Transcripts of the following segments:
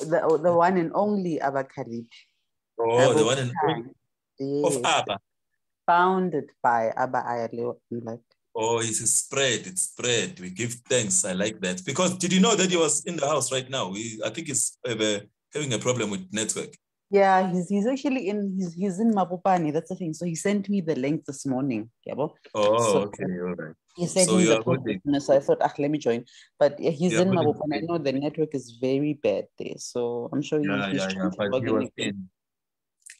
the, the one and only Abakalip. Oh, the one and only Yes. of Abba. Founded by Abba Ayale. Like, Oh, it's a spread. It's spread. We give thanks. I like that. Because did you know that he was in the house right now? We, I think he's uh, having a problem with network. Yeah, he's he's actually in he's he's in Mapupani. That's the thing. So he sent me the link this morning. yabo. Oh, So- okay, all right. He sent So the are holding- so I thought, ah, let me join. But yeah, he's in Mapupani. I know the network is very bad there. So I'm sure Yeah, he's yeah, trying yeah. to But he in was in.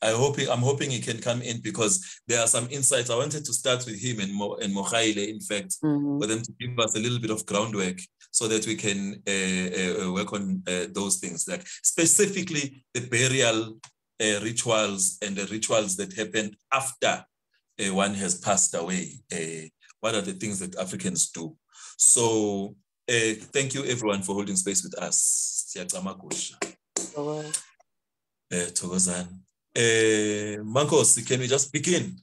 I hope he, I'm hoping he can come in because there are some insights. I wanted to start with him and Mo, and Mohaile, in fact, Mhm. for them to give us a little bit of groundwork so that we can uh, uh, work on uh, those things, like specifically the burial uh, rituals and the rituals that happen after uh, one has passed away. Uh, what are the things that Africans do? So uh, thank you everyone for holding space with us. Siyacama gusha. So, Eh, Thokozani. Eh, Mankos, can we just begin?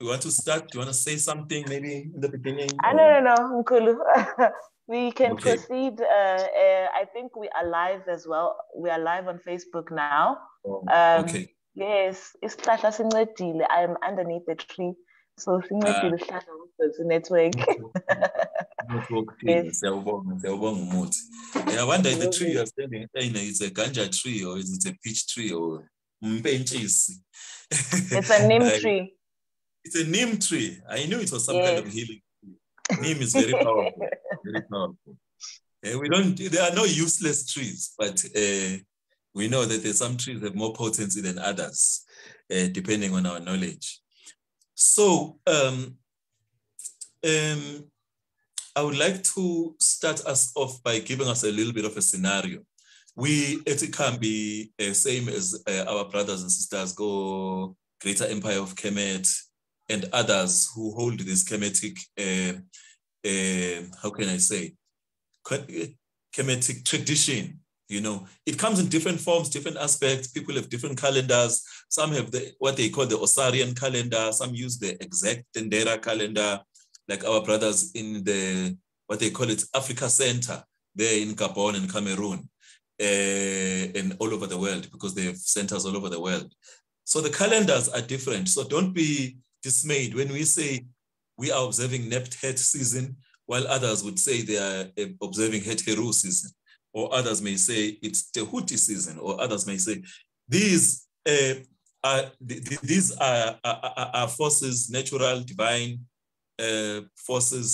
You want to start? Do you want to say something maybe in the beginning? Ah, or- no, no, no, Nkulu. we can Okay. proceed. Uh, uh, I think we are live as well. We are live on Facebook now. Oh, Um, okay. Yes, isihlahla sincedile. I am underneath the tree. So sincedile isihlahla ukuthi network. Network Yes. Siyawubonga, siyawubonga umuthi. Eh, I wonder the tree you are standing in is a ganja tree or is it a peach tree or mpentshisi? It's a neem Like, tree. It's a neem tree. I knew it was some kind of healing tree. Neem is very powerful. very powerful. Eh, we don't. There are no useless trees, but uh, we know that there's some trees have more potency than others, uh, depending on our knowledge. So, um, um, I would like to start us off by giving us a little bit of a scenario. We at Ikhambi, uh, same as uh, our brothers and sisters, go Greater Empire of Kemet and others who hold this Kemetic, uh, uh, how can I say, Kemetic tradition. You know, it comes in different forms, different aspects. People have different calendars. Some have the what they call the Osarian calendar. Some use the exact Dendera calendar, like our brothers in the what they call it Africa Center there in Gabon and Cameroon, uh, and all over the world because they have centers all over the world. So the calendars are different. So don't be dismayed when we say we are observing Nebt Het season, while others would say they are uh, observing Hetheru season, or others may say it's Tehuti season, or others may say these uh, are th- th- these are, are, are- forces, natural, divine uh, forces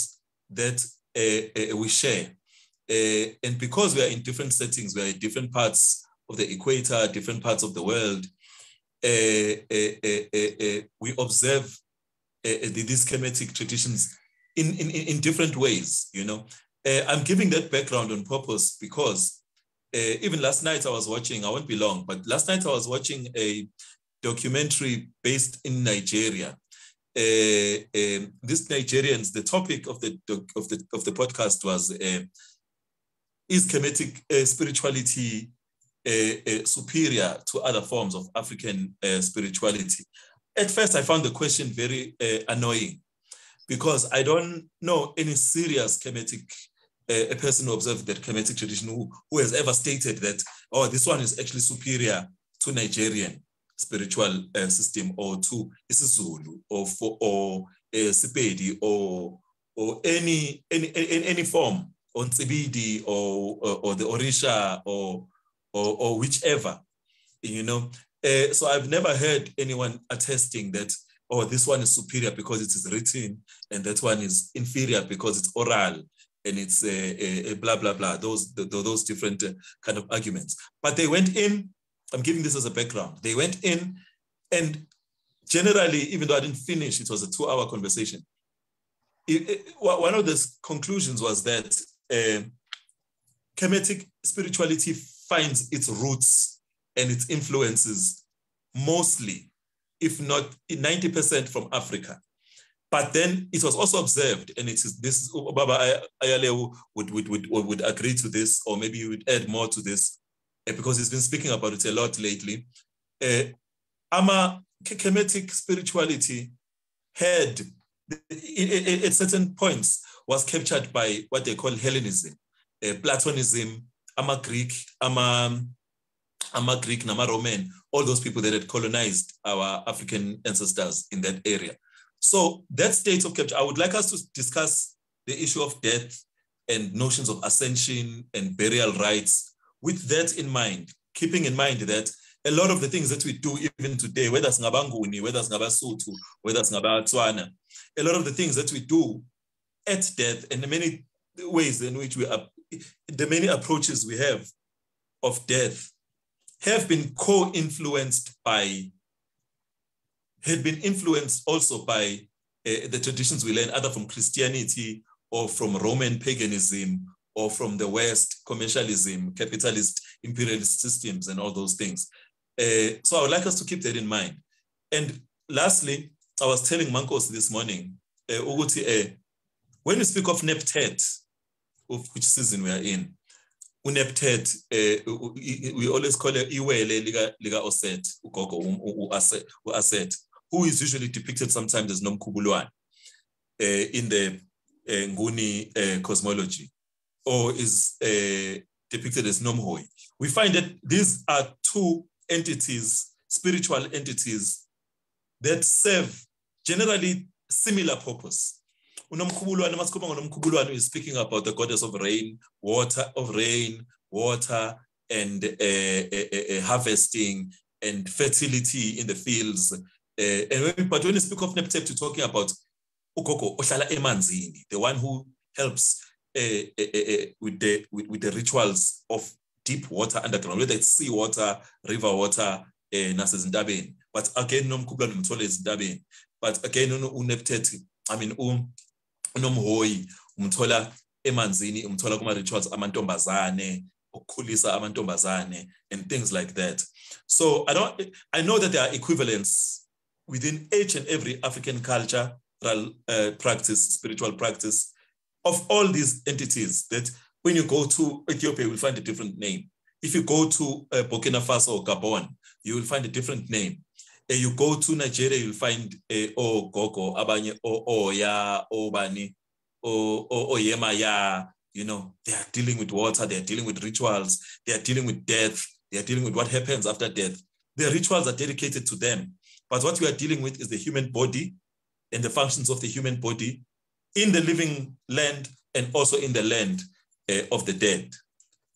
that uh, we share. And because we are in different settings, we are in different parts of the equator, different parts of the world, we observe these Kemetic traditions in, in, in different ways, you know. Uh, I'm giving that background on purpose because uh, even last night I was watching, I won't be long, but last night I was watching a documentary based in Nigeria. Uh, um, these Nigerians, the topic of the of the of the podcast was uh, is Kemetic uh, spirituality uh, uh, superior to other forms of African uh, spirituality? At first, I found the question very uh, annoying because I don't know any serious Kemetic uh, a person who observed that Kemetic tradition who, who has ever stated that oh this one is actually superior to Nigerian spiritual uh, system or to isiZulu or for or uh, Sepedi or or any any any, form on Tsibidi or, or or the Orisha or or, or whichever you know uh, so I've never heard anyone attesting that oh this one is superior because it is written and that one is inferior because it's oral and it's uh, uh, blah blah blah those the, those different kind of arguments. But they went in i'm giving this as a background they went in and generally even though i didn't finish it was a two hour conversation it, it- one of the conclusions was that uh, Kemetic spirituality finds its roots and its influences mostly, if not 90% from Africa. But then it was also observed, and it is this Baba Ayale would, would, would, would agree to this, or maybe he would add more to this, eh, because he's been speaking about it a lot lately. Uh, Ama Kemetic spirituality had, at certain points, was captured by what they call Hellenism, uh, Platonism, Ama Greek, Ama ama Greek, nama Roman, all those people that had colonized our African ancestors in that area. So that state of capture, I would like us to discuss the issue of death and notions of ascension and burial rites with that in mind, keeping in mind that a lot of the things that we do even today, whether it's Ngabanguni, whether it's Ngabasutu, whether it's Ngabatswana, a lot of the things that we do at death and the many ways in which we are, the many approaches we have of death have been co-influenced by, had been influenced also by uh, the traditions we learn either from Christianity or from Roman paganism or from the West, commercialism, capitalist, imperialist systems, and all those things. Uh, so I would like us to keep that in mind. And lastly, I was telling Mankos this morning, uh, uh, when we speak of Nebt Het, of which season we are in, uneptet uh, we always call it iwele lika lika Oset ugogo uAset who is usually depicted sometimes as Nomkhubulwane uh, in the uh, Nguni uh, cosmology or is uh, depicted as Nomhoi. We find that these are two entities, spiritual entities that serve generally similar purpose. Unomkhubulwane masikhuluma ngonomkhubulwane is speaking about the goddess of rain water of rain water and uh, uh, uh, harvesting and fertility in the fields. And when, but when you speak of neptep you're talking about ugogo ohlala emanzini the one who helps with the with, with, the rituals of deep water underground whether it's sea water river water uh, nasezintabeni. But again nomkhubulwane umthole ezintabeni. But again uneptet i mean um, unomhoyi umthola emanzini umthola kuma rituals amantombazane ukukhulisa amantombazane and things like that. So i don't i know that there are equivalents within each and every african culture uh, practice spiritual practice of all these entities that when you go to ethiopia you will find a different name. If you go to uh, burkina faso or gabon you will find a different name you go to Nigeria, you'll find uh, oh gogo, abanye oh oh ya oh bani, oh oh oh yema ya. You know, they are dealing with water, they are dealing with rituals, they are dealing with death, they are dealing with what happens after death. The rituals are dedicated to them. But what we are dealing with is the human body and the functions of the human body in the living land and also in the land uh, of the dead.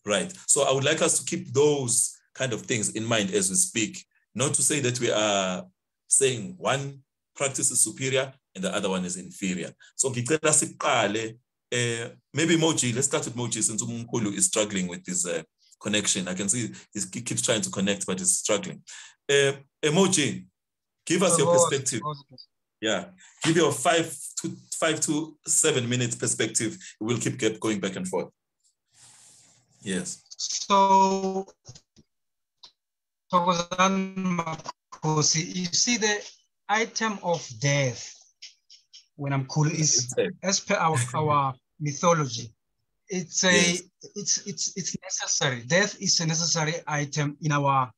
Right. So I would like us to keep those kind of things in mind as we speak not to say that we are saying one practice is superior and the other one is inferior. So ngicela siqale uh, maybe Moji, let's start with Moji since Umkulu is struggling with this uh, connection. I can see he keeps trying to connect, but he's struggling. Uh, Emoji, give us your perspective. Yeah, give your five to five to seven minutes perspective. We'll keep going back and forth. Yes. So you see the item of death when I'm cool is as per our, our mythology. It's a yes. it's it's it's necessary. Death is a necessary item in our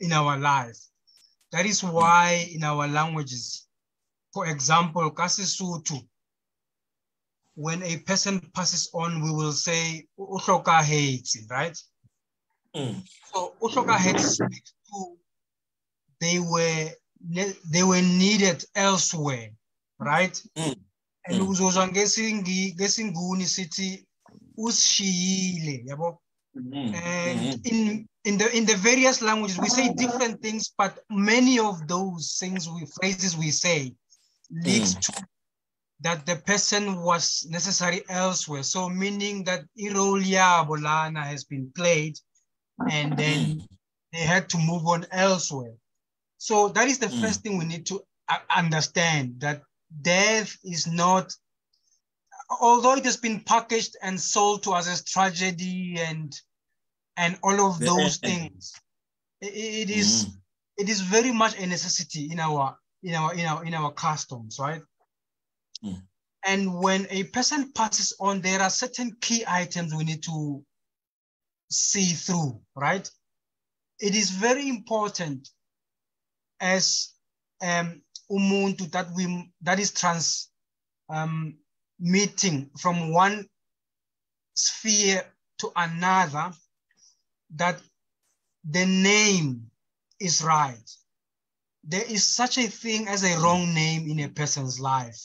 in our life. That is why in our languages, for example, Kasisutu, when a person passes on, we will say right? Mm. So speaks to they were they were needed elsewhere, right? Mm. And mm. uzozwa ngesingi ngesinguni sithi usishiyile yabo. Mm. And mm. in in the in the various languages we say different things, but many of those things we phrases we say leads mm. to that the person was necessary elsewhere. So meaning that Irolia Bolana has been played and then they had to move on elsewhere. So that is the mm. first thing we need to understand that death is not, although it has been packaged and sold to us as tragedy and and all of those things, it, it is mm. it is very much a necessity in our in our in our in our customs, right? Mm. And when a person passes on, there are certain key items we need to see through, right? It is very important as um, umuntu that we that is trans um, meeting from one sphere to another that the name is right. There is such a thing as a wrong name in a person's life.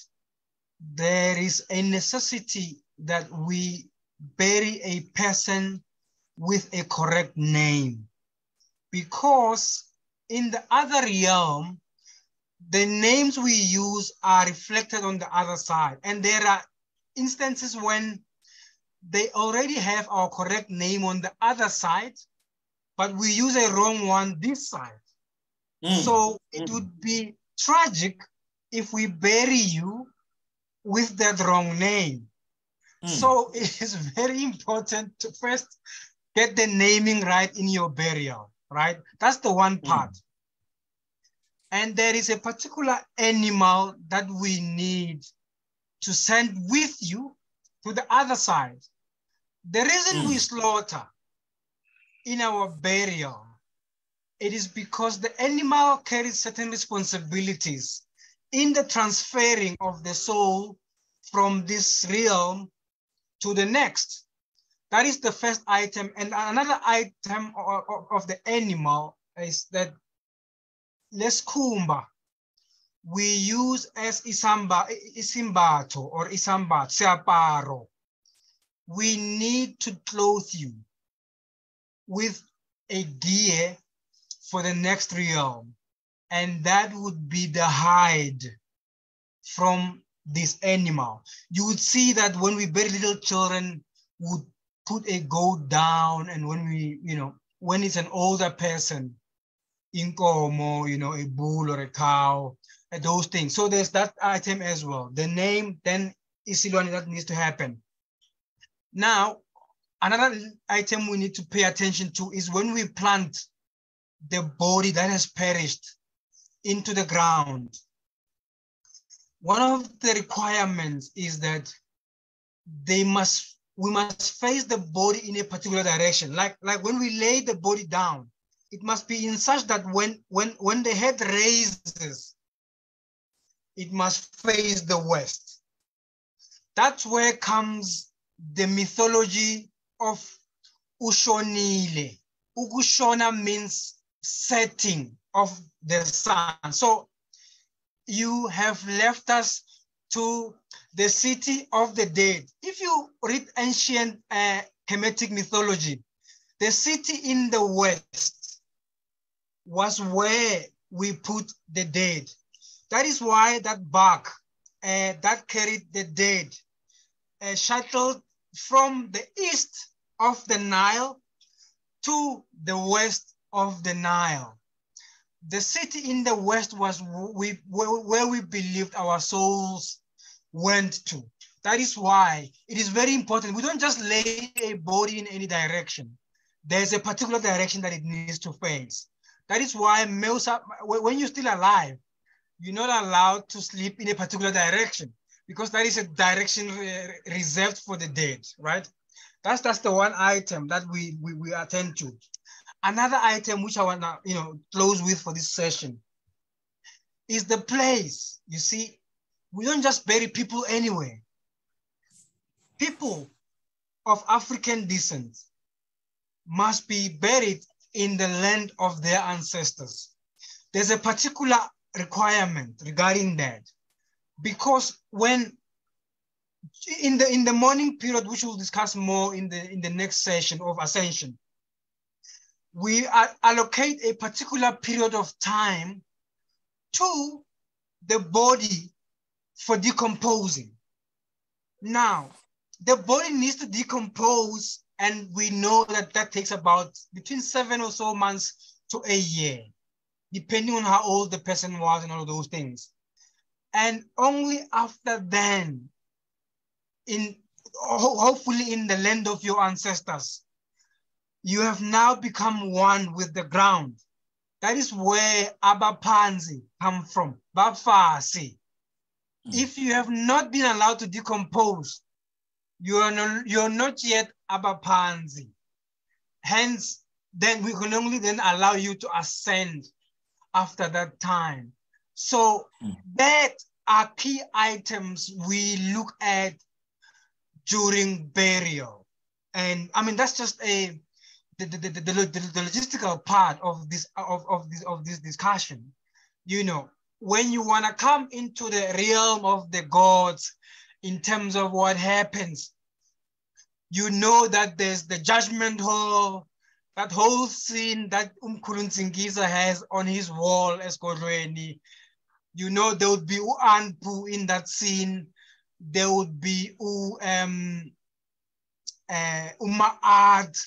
There is a necessity that we bury a person with a correct name because in the other realm, the names we use are reflected on the other side. And there are instances when they already have our correct name on the other side, but we use a wrong one this side. Mm. So it mm. would be tragic if we bury you with that wrong name. Mm. So it is very important to first get the naming right in your burial, right? That's the one mm. part. And there is a particular animal that we need to send with you to the other side. The reason mm. we slaughter in our burial, it is because the animal carries certain responsibilities in the transferring of the soul from this realm to the next. That is the first item. And another item of, of the animal is that leskhumba we use as isamba, isimbato or isambat, seaparo. We need to clothe you with a gear for the next realm. And that would be the hide from this animal. You would see that when we bury little children, would put a goat down, and when we, you know, when it's an older person, inkomo, you know, a bull or a cow, those things. So there's that item as well. The name then is one that needs to happen. Now, another item we need to pay attention to is when we plant the body that has perished into the ground. One of the requirements is that they must we must face the body in a particular direction. Like, like when we lay the body down, it must be in such that when when when the head raises, it must face the west. That's where comes the mythology of Ushonile. Ukushona means setting of the sun. So you have left us to the city of the dead. If you read ancient uh, mythology, the city in the west was where we put the dead. That is why that bark uh, that carried the dead uh, shuttled from the east of the Nile to the west of the Nile. The city in the west was we, where we believed our souls went to. That is why it is very important. We don't just lay a body in any direction. There's a particular direction that it needs to face. That is why males. when you're still alive, you're not allowed to sleep in a particular direction because that is a direction reserved for the dead, right? That's that's the one item that we, we, we attend to. Another item which I want to you know close with for this session is the place. You see, we don't just bury people anywhere. People of African descent must be buried in the land of their ancestors. There's a particular requirement regarding that because when in the in the morning period, which we'll discuss more in the in the next session of ascension, we allocate a particular period of time to the body for decomposing. Now, the body needs to decompose, and we know that that takes about between seven or so months to a year, depending on how old the person was and all those things. And only after then, in hopefully in the land of your ancestors, you have now become one with the ground. That is where Abapanzi come from, Bafasi. Mm. If you have not been allowed to decompose, you are, no, you're not yet Abapanzi. Hence, then we can only then allow you to ascend after that time. So mm. that are key items we look at during burial. And I mean, that's just a the, the, the, the, the logistical part of this of, of this of this discussion, you know, when you want to come into the realm of the gods in terms of what happens, you know that there's the judgment hall, that whole scene that Umkhulu Nsingiza has on his wall as Godweni. You know there would be Anpu in that scene. There would be um, uh, Umaad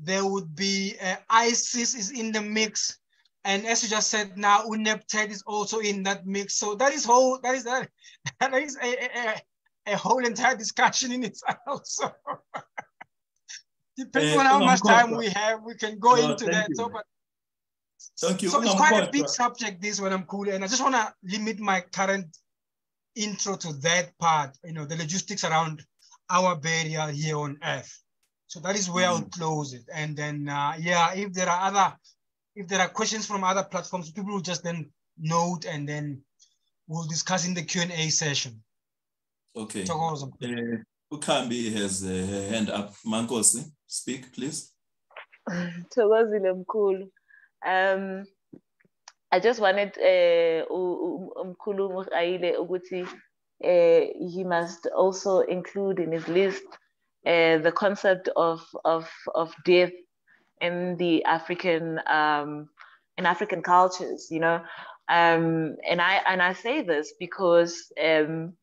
there would be uh, ISIS is in the mix. And as you just said now, UNEPTED is also in that mix. So that is whole, that is that, that is a, a, a whole entire discussion in itself. So depending uh, on how much time we have, we can go no, into that. You. So, but thank you. So it's quite a big subject, this when I'm cool. And I just want to limit my current intro to that part, you know, the logistics around our burial here on earth. So that is where mm. I'll close it. And then, uh, yeah, if there are other, if there are questions from other platforms, people will just then note and then we'll discuss in the Q&A session. Okay. Uh, Ukambi has a hand up. Mankosi, speak, please. Thokozile mkhulu. Um, I just wanted uh, umkhulu Mukhayile ukuthi uh, he must also include in his list uh, the concept of, of, of death in the African um, in African cultures, you know. Um, and I and I say this because um,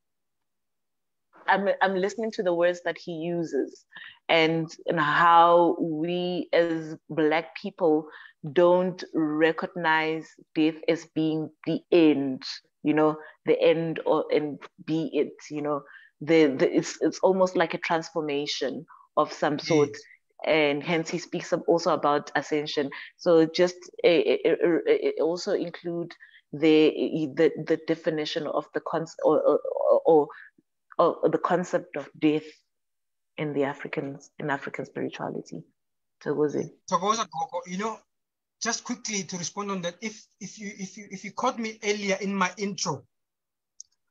I'm I'm listening to the words that he uses, and and how we as Black people don't recognize death as being the end, you know, the end or and be it, you know the, the it's, it's almost like a transformation of some sort yes. And hence he speaks also about ascension so just it, it, it also include the, eh, eh, the the definition of the concept or, or, or, or the concept of death in the Africans in African spirituality. So was it? you know, just quickly to respond on that, if if you if you if you caught me earlier in my intro,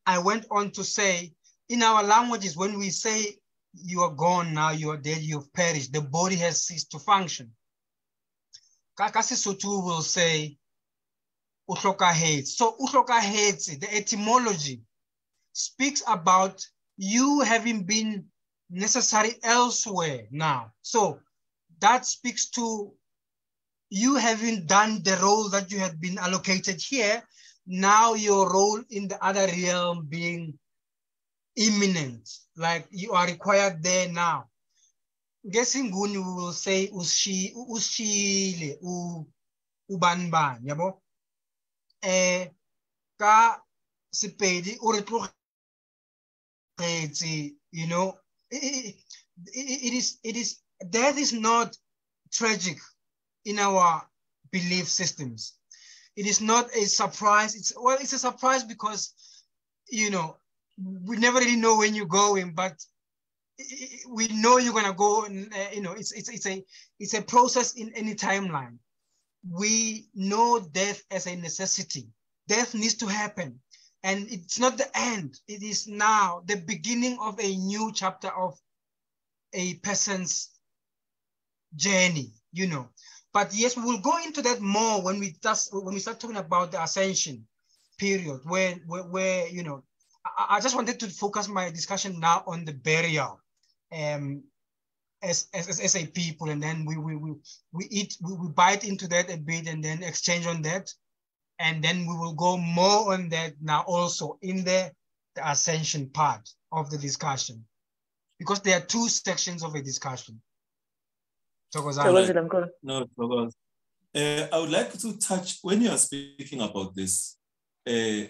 I went on to say in our languages, when we say you are gone now, you are dead, you've perished, the body has ceased to function. Kakasi will say, uhlokahetse. So uhlokahetse, the etymology, speaks about you having been necessary elsewhere now. So that speaks to you having done the role that you had been allocated here. Now your role in the other realm being imminent, like you are required there now. Ngesinguni we will say ushi ushile u ubanban, yabo. Eh ka sepedi o re you know it, it, it is it is death is not tragic in our belief systems it is not a surprise it's well it's a surprise because you know we never really know when you're going, but we know you're gonna go. And, uh, you know, it's it's it's a it's a process in any timeline. We know death as a necessity. Death needs to happen, and it's not the end. It is now the beginning of a new chapter of a person's journey. You know, but yes, we will go into that more when we just when we start talking about the ascension period, where where, where you know I, just wanted to focus my discussion now on the burial um, as, as, as a people, and then we, we, we, we eat, we, we bite into that a bit and then exchange on that. And then we will go more on that now also in the, the ascension part of the discussion, because there are two sections of a discussion. No, uh, I would like to touch when you are speaking about this. Uh,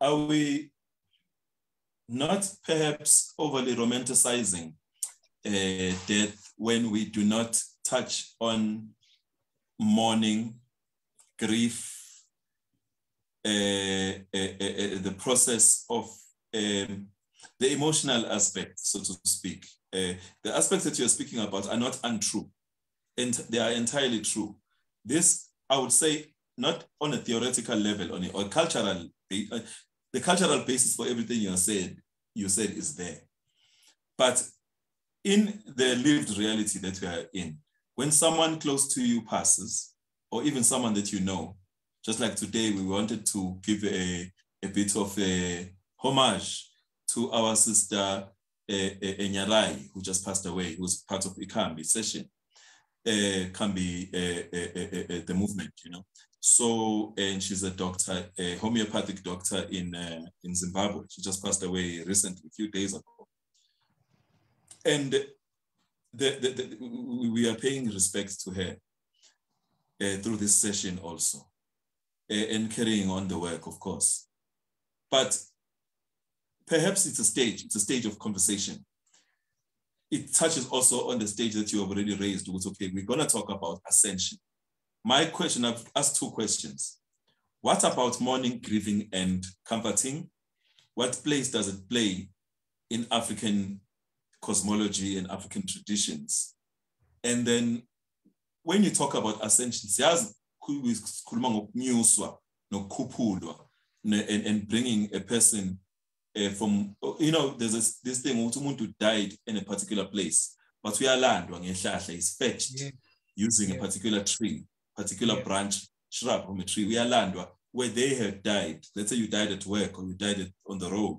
are we not perhaps overly romanticizing uh, death when we do not touch on mourning, grief, uh, uh, the process of um, the emotional aspect, so to speak. the aspects that you're speaking about are not untrue, and they are entirely true. This, I would say, not on a theoretical level, on a or cultural, the cultural basis for everything you said, you said is there. But in the lived reality that we are in, when someone close to you passes, or even someone that you know, just like today, we wanted to give a, a bit of a homage to our sister Enyarai, who just passed away, who was part of Ikhambi session, uh, Kambi, uh, uh, the movement, you know. So, and she's a doctor, a homeopathic doctor in, uh, in Zimbabwe. She just passed away recently, a few days ago. And the, the, the, we are paying respect to her uh, through this session also, uh, and carrying on the work, of course. But perhaps it's a stage, it's a stage of conversation. It touches also on the stage that you have already raised, which, okay, we're gonna talk about ascension. My question, I've asked two questions. What about mourning, grieving, and comforting? What place does it play in African cosmology and African traditions? And then when you talk about ascension, siyazi sikhuluma ngokunyuswa nokukhuphulwa and, and bringing a person uh, from you know there's this, this thing ukuthi umuntu died in a particular place but we uyalandwa ngehlahla is fetched yeah. using yeah. a particular tree particular yeah. branch shrub from a tree. Uyalandwa where they have died let's say you died at work or you died at, on the road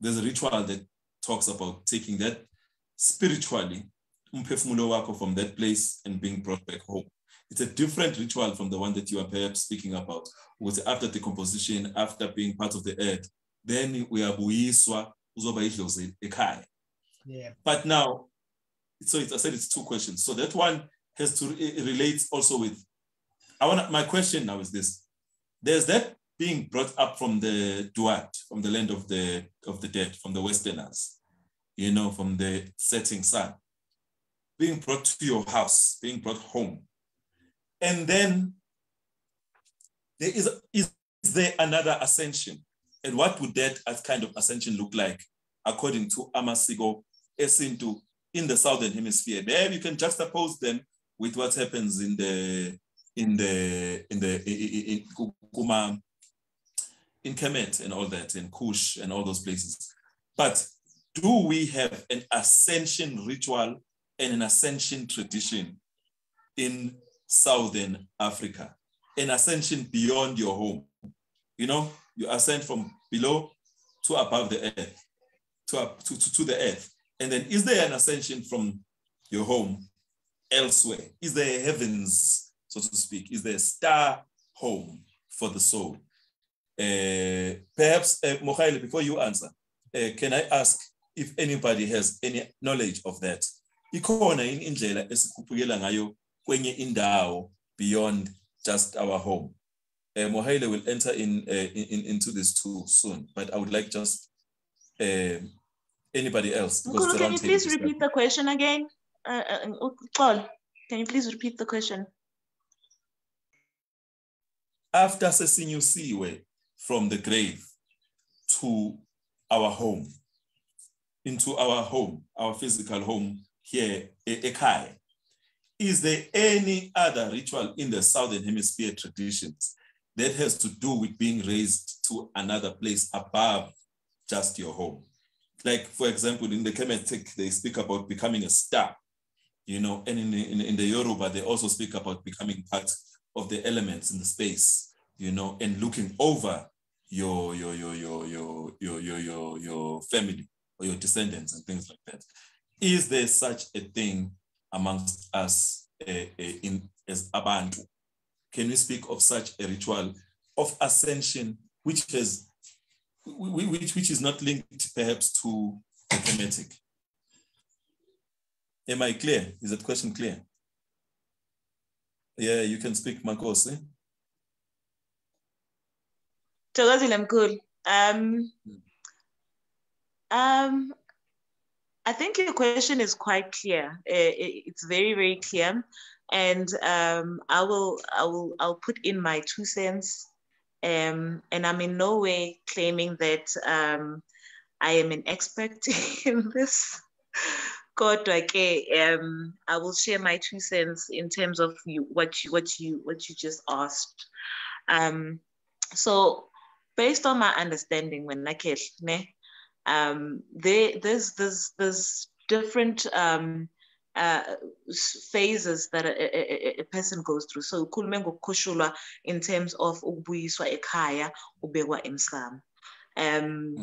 there's a ritual that talks about taking that spiritually umphefumulo wakho from that place and being brought back home. It's a different ritual from the one that you are perhaps speaking about. Was after decomposition after being part of the earth then uyabuyiswa uzoba idlozi ekhaya. Yeah. But now so it, i said it's two questions. So that one has to it relates also with i want my question now is this. There's that being brought up from the duat from the land of the of the dead from the westerners you know from the setting sun being brought to your house being brought home. And then there is is there another ascension? And what would that kind of ascension look like according to Amasigo Esintu in the southern hemisphere? There you can juxtapose them with what happens in the in the in the in, Kuma in Kemet and all that, in Kush and all those places. But do we have an ascension ritual and an ascension tradition in Southern Africa? An ascension beyond your home? You know, you ascend from below to above the earth, to, to, to, to the earth. And then is there an ascension from your home elsewhere? Is there heavens, so to speak? Is there a star home for the soul? Uh, perhaps, uh, before you answer, uh, can I ask if anybody has any knowledge of that? Ikhona in indlela esikhuphukela ngayo kwenye indawo beyond just our home. Uh, Mohaile will enter in, uh, in, into this too soon, but I would like just uh, anybody else. Nkulu, can you please repeat the question again? Uh, uh, can you please repeat the question? After Sesinyu from the grave to our home, into our home, our physical home here, Ekai, is there any other ritual in the Southern Hemisphere traditions that has to do with being raised to another place above just your home. Like, for example, in the Kemetic, they speak about becoming a star, you know, and in, in, in the Yoruba, they also speak about becoming part of the elements in the space, you know, and looking over your, your, your, your, your, your, your, your, your family or your descendants and things like that. Is there such a thing amongst us uh, in as Abantu can we speak of such a ritual of ascension, which has which, which is not linked perhaps to the Kemetic? Am I clear? Is that question clear? Yeah, you can speak, Makosi. Thokozile mkhulu. Um, um, I think your question is quite clear. It's very, very clear and um, I will I will I'll put in my two cents. Um, and I'm in no way claiming that um, I am an expert in this. God, okay, um, I will share my two cents in terms of you, what you what you what you just asked. Um, so, based on my understanding, when um, there there's there's there's different um, uh, phases that a, a, a, person goes through. So ukhulume ngokukhushulwa in terms of ukubuyiswa ekhaya ubekwa emsamo. Um, hmm.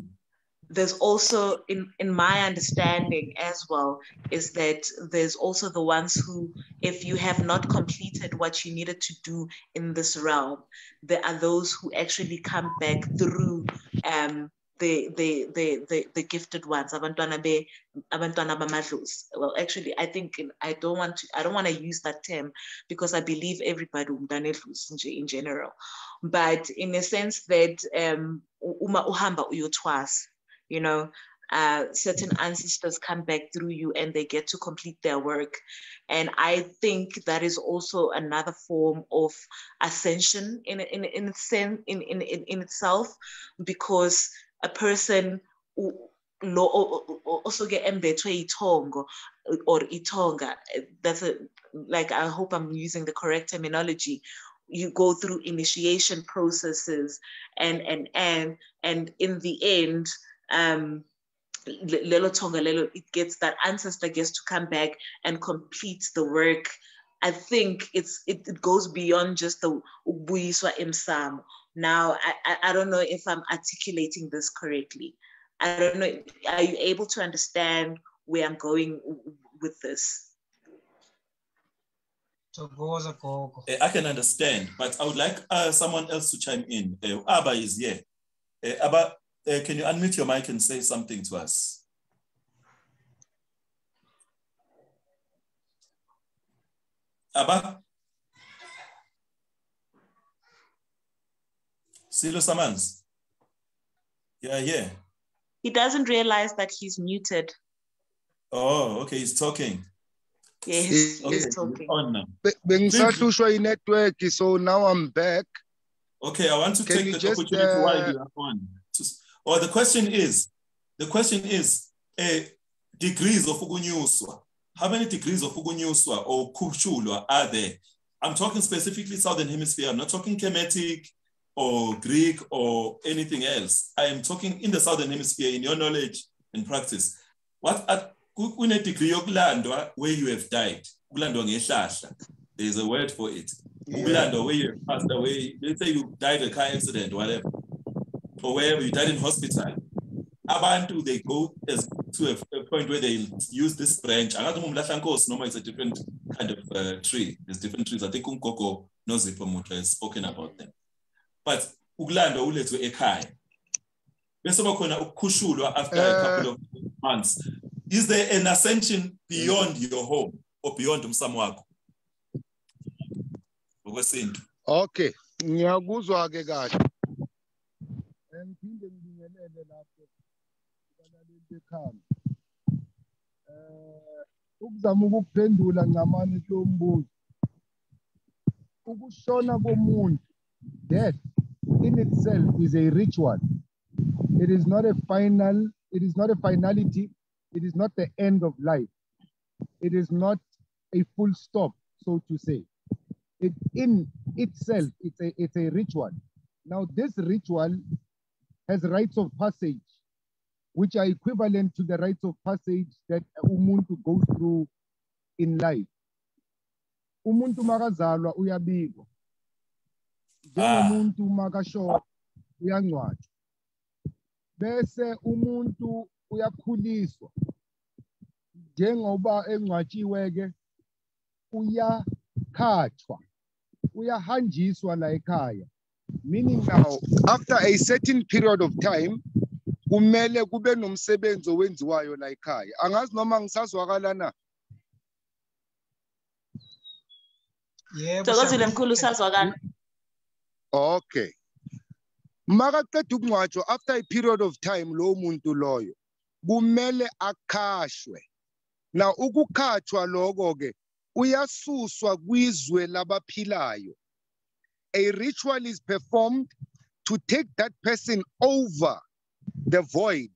There's also in in my understanding as well is that there's also the ones who if you have not completed what you needed to do in this realm there are those who actually come back through um the the the the, the gifted ones. Abantwana be well actually i think i don't want to i don't want to use that term because i believe everybody in general. But in a sense that um uma uhamba uyotwas you know uh, certain ancestors come back through you and they get to complete their work. And I think that is also another form of ascension in, in, in, in, in, in, itself, because a person also get embethwe itongo or itonga that's a like i hope i'm using the correct terminology you go through initiation processes and and and and in the end um lelo tonga lelo it gets that ancestor gets to come back and complete the work I think it's it, it goes beyond just the ubuyiswa emsamo. Now I, I, I don't know if I'm articulating this correctly. I don't know. Are you able to understand where I'm going with this? Eh, I can understand, but I would like uh, someone else to chime in. Uh, Abba is here. Uh, Abba, uh, can you unmute your mic and say something to us? Abba? Silo Samans? Yeah, yeah. He doesn't realize that he's muted. Oh, okay, he's talking. Yes, okay, he's talking. On now. Bengisahlushwa network, so now I'm back. Okay, I want to Can take the just, opportunity uh, while you are on. Or the question is, the question is, uh, degrees of ukunyuswa. How many degrees of ukunyuswa or kushulwa are there? I'm talking specifically Southern Hemisphere. I'm not talking Kemetic or Greek or anything else. I am talking in the Southern Hemisphere in your knowledge and practice. What are a degree yokulandwa where you have died? There's a word for it. Yeah. where you passed away. Let's say you died a car accident, whatever or wherever you died in hospital, abantu they go as, to a, a, point where they use this branch. Angathi umlahlankosi noma it's a different kind of uh, tree. There's different trees. I think Umgogo Nozipho Mutra has spoken about them. But ukulandwa ulethwe ekhaya. Bese bakhona ukukhushulwa after a couple of months. Is there an ascension beyond your home or beyond umsamo wakho? Okay, ngiyakuzwa ke kahle. Eh ukuzama ukuphendula ngamanye lo mbuzo ukushona komuntu death in itself is a ritual. It is not a final it is not a finality. It is not the end of life. It is not a full stop so to say. It in itself it's a it's a ritual. Now this ritual has rites of passage, which are equivalent to the rites of passage that umuntu goes through in life. Umuntu makazalwa uyabikwa. Njengomuntu makashona uyangcwatshwa. Bese umuntu uyakhuliswa. Njengoba engcwatshiwe ke uyakhathwa. Uyahanjiswa la ekhaya. meaning now after a certain period of time kumele kube nomsebenzi owenziwayo la ekhaya. Angazi noma ngisazwakala na? Yebo mkhulu usazwakala. Okay. Makaqeda ukungcwatshwa after a period of time lowo muntu loyo kumele akhashwe. Na ukukhathwa lokho ke uyasuswa kwizwe labaphilayo. A ritual is performed to take that person over the void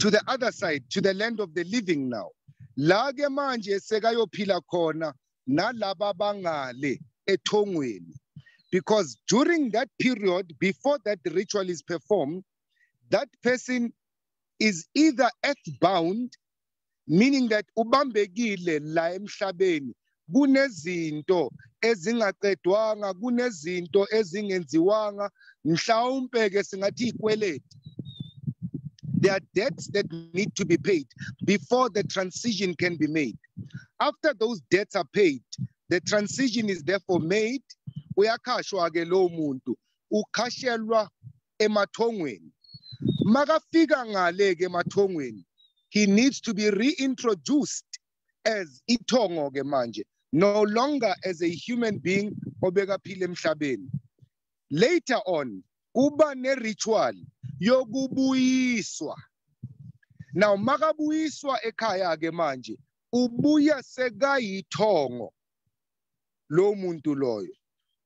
to the other side, to the land of the living now. La ke manje sekayophila khona nalaba bangale ethongweni. Because during that period, before that ritual is performed, that person is either earthbound, meaning that ubambekile la emhlabeni kunezinto ezingaqedwanga kunezinto ezingenziwanga. Mhlawumbe ke singathi ikweleti. There are debts that need to be paid before the transition can be made. After those debts are paid the transition is therefore made. Uyakhashwa ke lowo muntu. Ukhashelwa emathongweni. Makafika ngale ke emathongweni he needs to be reintroduced as ithongo ke manje no longer as a human being obekaphila emhlabeni. Later on kuba ne-ritual yokubuyiswa. Now makabuyiswa ekhaya ke manje ubuya sekayithongo lo muntu loyo.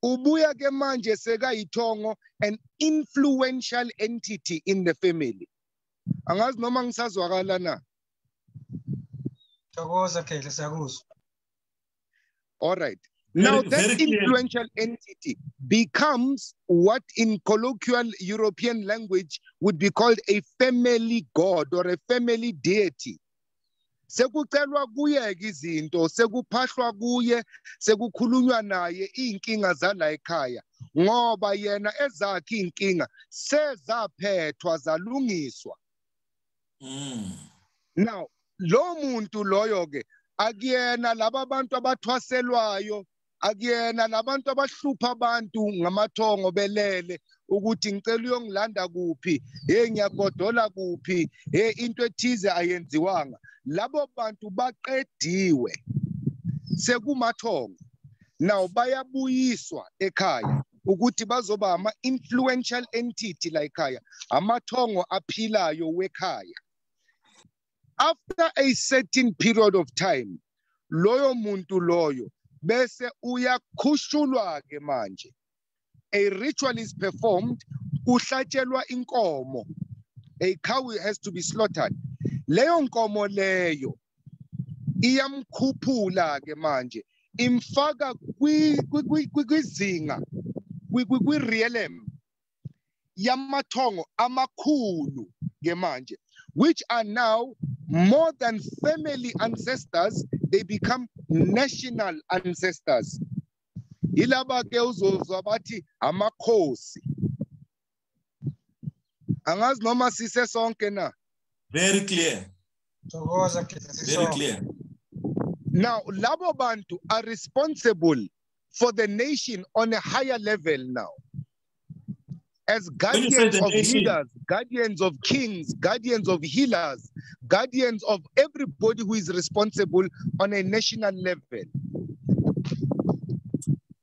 Ubuya ke manje sekayithongo an influential entity in the family. Angazi noma ngisazwakala na? Thokoza khehle siyakuzwa. All right now Very- that very clear. influential entity becomes what in colloquial european language would be called a family god or a family deity sekucelwa kuye-ke izinto sekuphahlwa kuye sekukhulunywa naye iy'nkinga zala ekhaya ngoba yena ezakhe iy'nkinga sezaphethwa zalungiswa Mm. now lo muntu loyo ke akuyena laba bantu abathwaselwayo akuyena labantu abahlupha abantu ngamathongo belele ukuthi ngicela uyongilanda kuphi? Hey ngiyagodola kuphi? Hey into ethize ayenziwanga. Labo bantu baqediwe sekumathongo. Now bayabuyiswa ekhaya ukuthi bazoba ama-influential entity la ekhaya amathongo aphilayo wekhaya. After a certain period of time loyo muntu loyo bese uyakhushulwa ke manje. A ritual is performed kuhlatshelwa inkomo. A cow has to be slaughtered. Leyo nkomo leyo iyamkhuphula ke manje imfaka kwi- kwi- kwi- kwi- kwizinga kwi- kwi- kwi-realm yamathongo amakhulu ke manje. Which are now more than family ancestors they become national ancestors. Yilaba ke uzozwa bathi amakhosi. Angazi noma sise sonke na? Very clear. thokoza khehle Very sisonke clear. now labo bantu are responsible for the nation on a higher level now as When you say guardians of leaders guardians of kings guardians of healers guardians of everybody who is responsible on a national level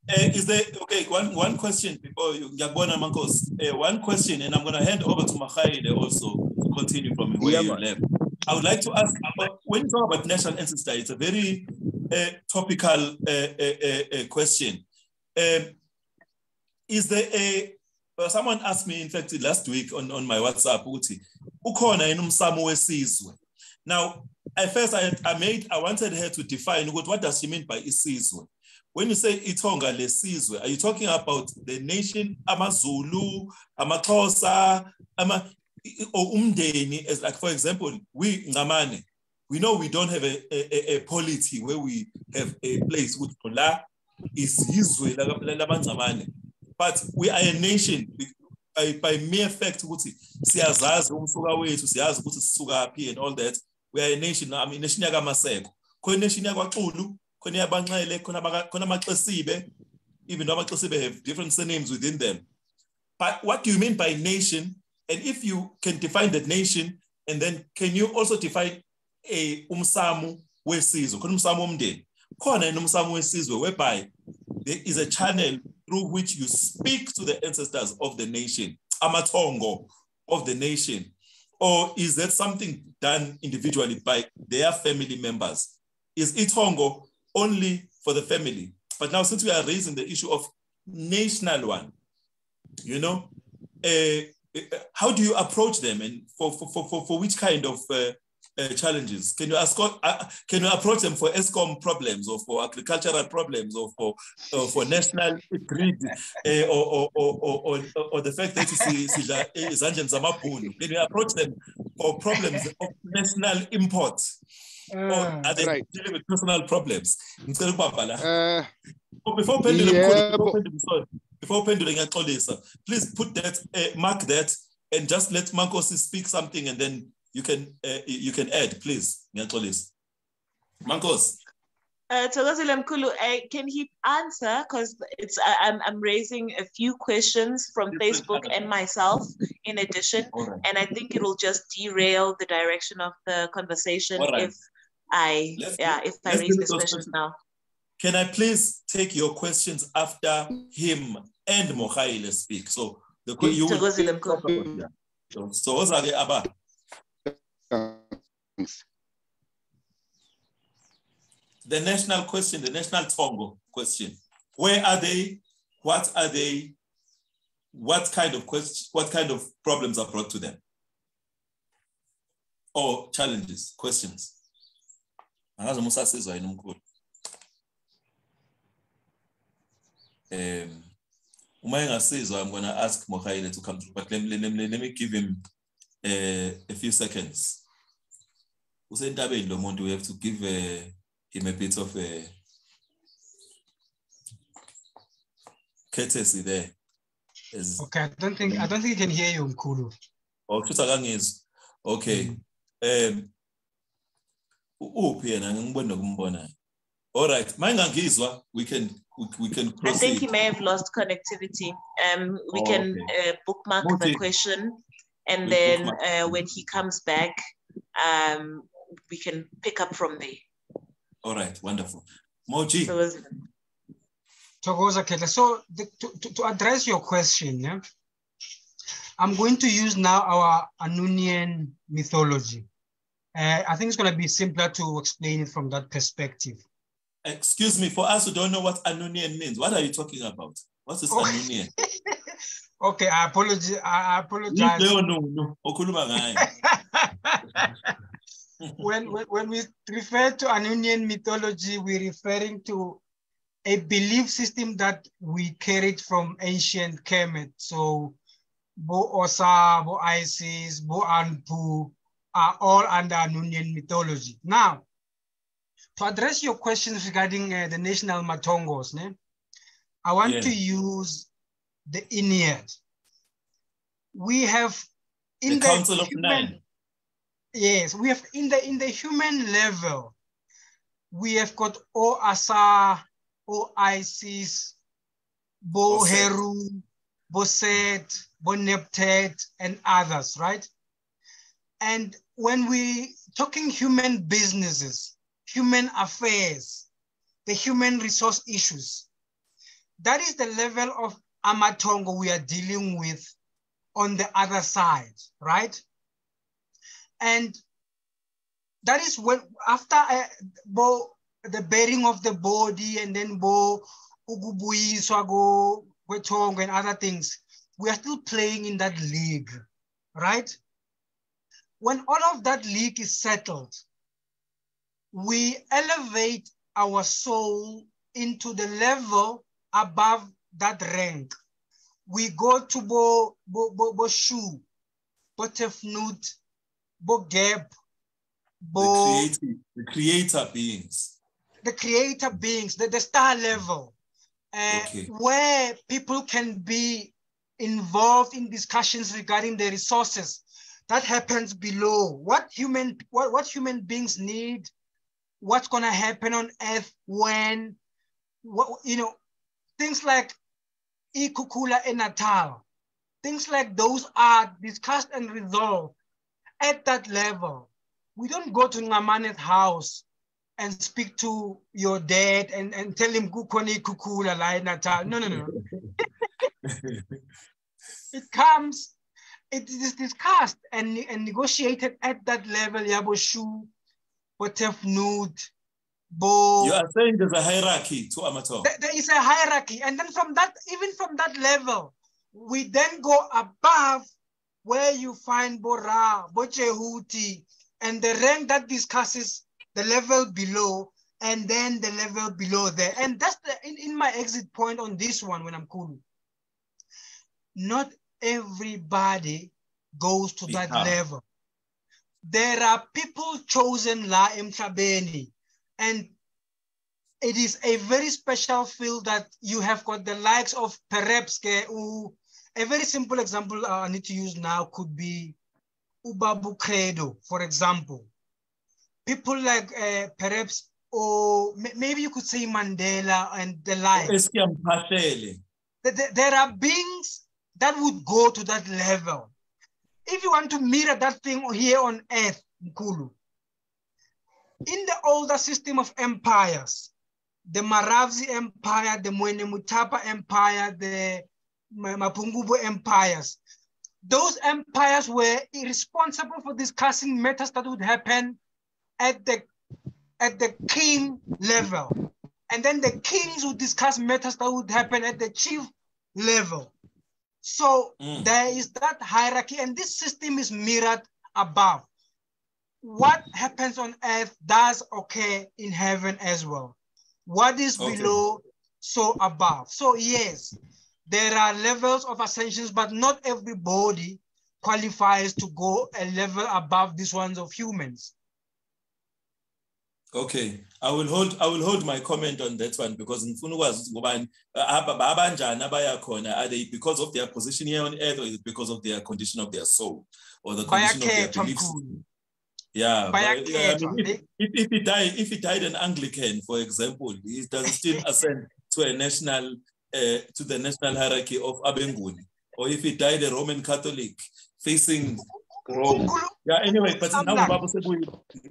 Uh, is there okay? One one question before you, Ngiyabona Mankos. Uh, one question, and I'm going to hand over to Machaide also to continue from where Yeah, you man. left. I would like to ask about, when you talk about national ancestor, it's a very uh, topical question. Is there a someone asked me in fact last week on, on my WhatsApp ukuthi ukhona yini umsamo wesizwe? Now at first I, I made I wanted her to define ukuthi what does she mean by isizwe? When you say itonga lesizwe are you talking about the nation amazulu amaxhosa ama or umndeni? As like for example we ngamane we know we don't have a, a, a polity where we have a place with la isizwe labangcamane but we are a nation. By, by mere fact ukuthi siyazazi umsuka wethu siyazi ukuthi sisukaphi and all that we are a nation I mean nation yakamaseko. Khona nation yakwaXulu khona yabanxele khona khona amaxesibe even though amaxesibe have different surnames within them. But what do you mean by nation? And if you can define that nation and then can you also define a umsamu wesizwe? Khona umsamu womndeni. Khona umsamu wesizwe whereby there is a channel through which you speak to the ancestors of the nation, amatongo of the nation, or is that something done individually by their family members? Is itongo only for the family? But now, since we are raising the issue of national one, you know, uh, how do you approach them, and for for for, for, for which kind of uh, uh, challenges? Can you ask? Uh, can you approach them for Eskom problems, or for agricultural problems, or for or for national grid, uh, or, or, or, or, or, or the fact that si- sidla izandleni zamabhunu? Can you approach them for problems of national import? or are they Right. dealing with personal problems? Ngicela ukubamba. Uh, Before uphendule Yebo. mkhulu, before uphendule, sorry. Before uphendule. Please put that, uh, mark that, and just let Mankosi speak something, and then you can uh, you can add, please. Ngiyaxolisa. Mankos. Uh, Mkulu, uh, can he answer? Because it's I, I'm I'm raising a few questions from Facebook and myself in addition, right. and I think it will just derail the direction of the conversation right. if I Let's yeah if I raise these questions now. Can I please take your questions after him and Mohaile speak? So the you will Thokozile Mkulu. Yeah. So what's ozake aba thanks. The national question, the national Tongo question. Where are they? What are they? What kind of question, what kind of problems are brought to them? Or challenges, questions? Um, I'm going to ask Mohaile to come through, but let let me, let me give him uh, a few seconds. Usentabeni lo muntu, we have to give uh, him a bit of a courtesy there. As, Okay, I don't think I don't think he can hear you, Mkulu. oh, kusho akangizwa. Okay. Um, u- uphi yena ngibona nokumbona. All right. Mayingangizwa, we can we, we can I think he may have lost connectivity. Um, we Oh, can uh, bookmark the question, and We then bookmark. uh, when he comes back, um, we can pick up from there. All right, wonderful. Moji, So was Togoza So the, to, to, to address your question, yeah, I'm going to use now our Anunian mythology. Uh, I think it's going to be simpler to explain it from that perspective. excuse me, for us who don't know what Anunian means, what are you talking about? What is Oh. Anunian? Okay, I apologize. I I apologize. Yileyo nunu okhuluma ngayo. when, when, when we refer to Anunian mythology, we're referring to a belief system that we carried from ancient Kemet. So Bo Osa, Bo Isis, Bo Anpu are all under Anunian mythology. Now, to address your questions regarding uh, the national Matongos, ne, I want Yeah. to use the Ennead. We have in The Council of Nine. Yes, we have in the in the human level, we have got OASA, Asa, O Isis, Bo Bo Set. Heru, Bo Set, Bo Nebt Het, and others, right? And when we talking human businesses, human affairs, the human resource issues, that is the level of Amatongo we are dealing with on the other side, right? And that is when after uh, bo, the bearing of the body and then bo ukubuyiswa ko- wetong and other things, we are still playing in that league, right? When all of that league is settled, we elevate our soul into the level above that rank. We go to bo bo bo, bo shu, bo tefnut, bo Geb, The bo creative, the creator beings. the creator beings, the, the star level, uh, Okay. where people can be involved in discussions regarding the resources that happens below. What human what, what human beings need, what's gonna happen on earth when what you know, things like Ikukula and Natal, things like those are discussed and resolved at that level. We don't go to Ngamane's house and speak to your dad and, and tell him kukoni kukula Natal. No, no, no. it comes, it is discussed and, and negotiated at that level. Yabo shu, bo Tefnut, bo. You are saying there's a hierarchy to Amateur. There- there is a hierarchy. And then from that, even from that level, we then go above where you find Bora, Bo Djehuti, and the rank that discusses the level below and then the level below there. And that's the in, in my exit point on this one when I'm cool. Not everybody goes to that Yeah. level. there are people chosen la emhlabeni and it is a very special field that you have got the likes of perhaps who a very simple example uh, I need to use now could be Ubabu Credo, for example. People like uh, perhaps, or maybe you could say Mandela and the like. There are beings that would go to that level. If you want to mirror that thing here on earth, Nkulu, in the older system of empires, the Maravzi Empire, the Mwene Mutapa Empire, the Mapungubwe empires. Those empires were responsible for discussing matters that would happen at the at the king level. And then the kings would discuss matters that would happen at the chief level. So mm. there is that hierarchy, and this system is mirrored above. What happens on earth does occur in heaven as well. What is okay. below, so above. So yes, there are levels of ascensions, but not everybody qualifies to go a level above these ones of humans. Okay, I will hold I will hold my comment on that one because ngifuna ukwazi ngobani uh, abanjani abaya khona are they because of their position here on earth or is it because of their condition of their soul or the condition of their beliefs? Yeah, but, uh, I mean, if, if, if, he died if he died an Anglican, for example, he does still ascend to a national uh, to the national hierarchy of Abenguni, or if he died a Roman Catholic facing Rome. Yeah, anyway, but now Babu said we,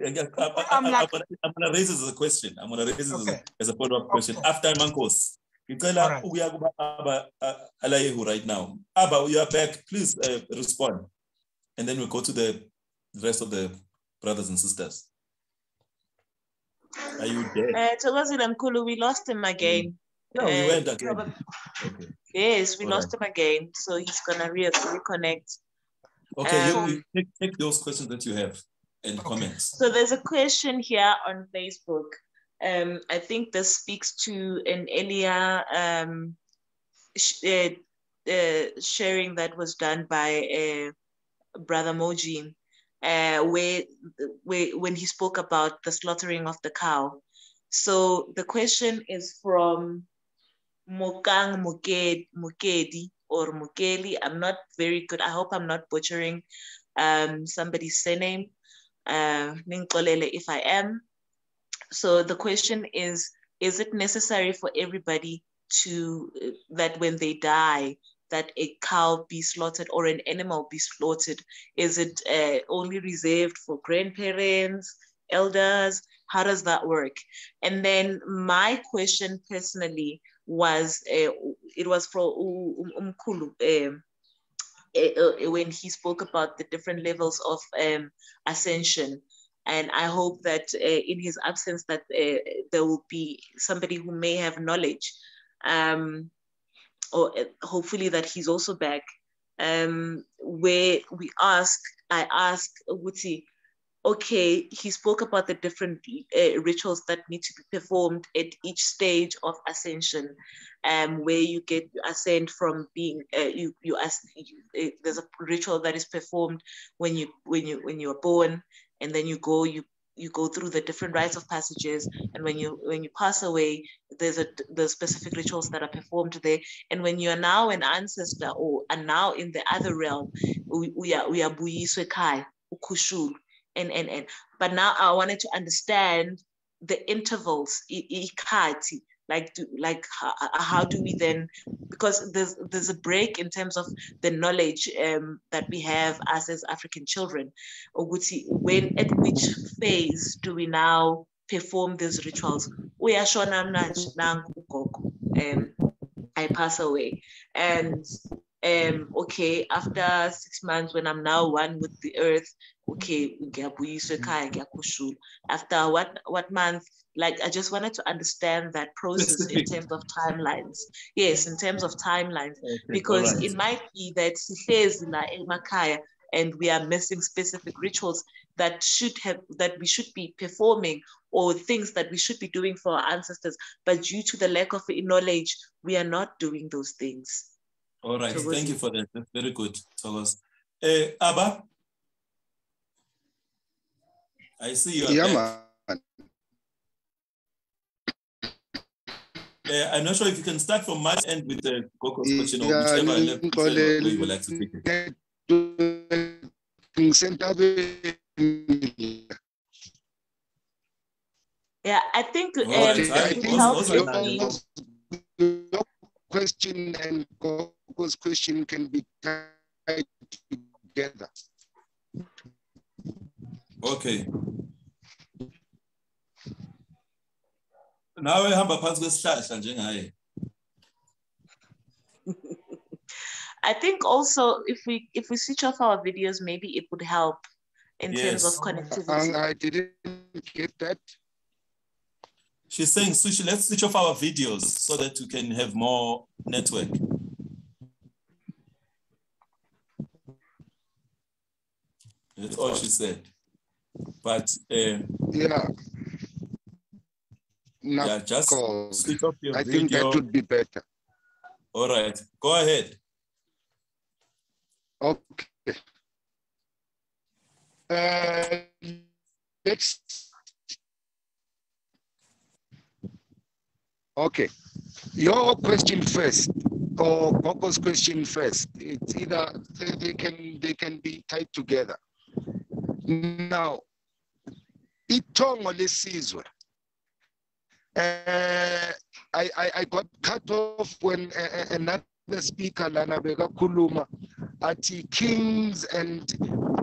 I'm, I'm, I'm going to raise this as a question. I'm going to raise this okay. as a follow-up question okay. after Mankos. Ngicela ukuya kuba aba alayehu right now. Aba, you are back. Please uh, respond. And then we go to the rest of the brothers and sisters. Are you there? Uh, we lost him again. No, he went again. Okay. Yes, we All lost right. him again. So he's gonna re reconnect. Okay, um, you, take, take those questions that you have and okay. comments. So there's a question here on Facebook. Um, I think this speaks to an earlier um, sh uh, uh, sharing that was done by uh, Brother Moji, uh, where, where when he spoke about the slaughtering of the cow. So the question is from Mokang Mukedi, Mukedi or Mukeli. I'm not very good. I hope I'm not butchering um, somebody's surname. Uh, if I am. So the question is, is it necessary for everybody to, uh, that when they die, that a cow be slaughtered or an animal be slaughtered? Is it uh, only reserved for grandparents, elders? How does that work? And then my question personally was uh, it was for Umkulu um, uh, when he spoke about the different levels of um, ascension. And I hope that in his absence that there will be somebody who may have knowledge, um, or hopefully that he's also back. Um, where we ask, I ask Wuti, okay, he spoke about the different uh, rituals that need to be performed at each stage of ascension, um, where you get ascend from being uh, you you, you uh, there's a ritual that is performed when you when you when you are born, and then you go you you go through the different rites of passages and when you when you pass away there's a the specific rituals that are performed there. And when you are now an ancestor or are now in the other realm we, we are we are buyiswe kai ukushulu and and and but now i wanted to understand the intervals ikati like do, like how, how, do we then because there's there's a break in terms of the knowledge um, that we have us as african children when at which phase do we now perform these rituals? We are shown um, i pass away. And um okay after six months when i'm now one with the earth okay after what what month like i just wanted to understand that process in terms of timelines yes in terms of timelines because right. it might be that and we are missing specific rituals that should have that we should be performing or things that we should be doing for our ancestors but due to the lack of knowledge we are not doing those things all right, so thank you for that. That's very good, Thomas. Uh, Abba? I see you are Yeah, back. man. Uh, I'm not sure if you can start from my end with the Gogo's question or Yeah, whichever left, whichever you would like to take it. Ngisentabeni. Yeah, I think um, Alright, it I think help also if now- we- your, your question and Gogo's question can be tied together. Okay. Nawe hamba phansi kwesihlahla njengaye. I think also if we if we switch off our videos, maybe it would help in terms of connectivity. I, I didn't get that. She's saying switch, let's switch off our videos so that we can have more network. That's all she said. But uh, Yeah. Now, yeah, just call. switch off your I think that would be better. All right, go ahead. Okay. Uh, let's. Okay. Your question first, or Gogo's question first. It's either they can they can be tied together. Now, itongo lesizwe. Uh, I, I I got cut off when uh, another speaker lana bekakhuluma athi kings and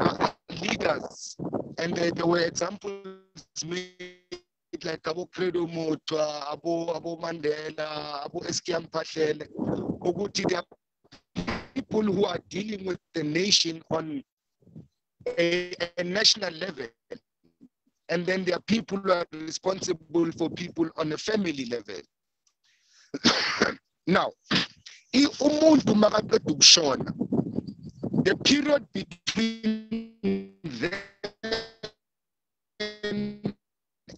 uh, leaders and uh, there were examples made like abo Credo Mutwa, abo abo Mandela, abo Eskia Mphahlele ukuthi there are people who are dealing with the nation on a, a national level and then there are people who are responsible for people on a family level. Now the period between then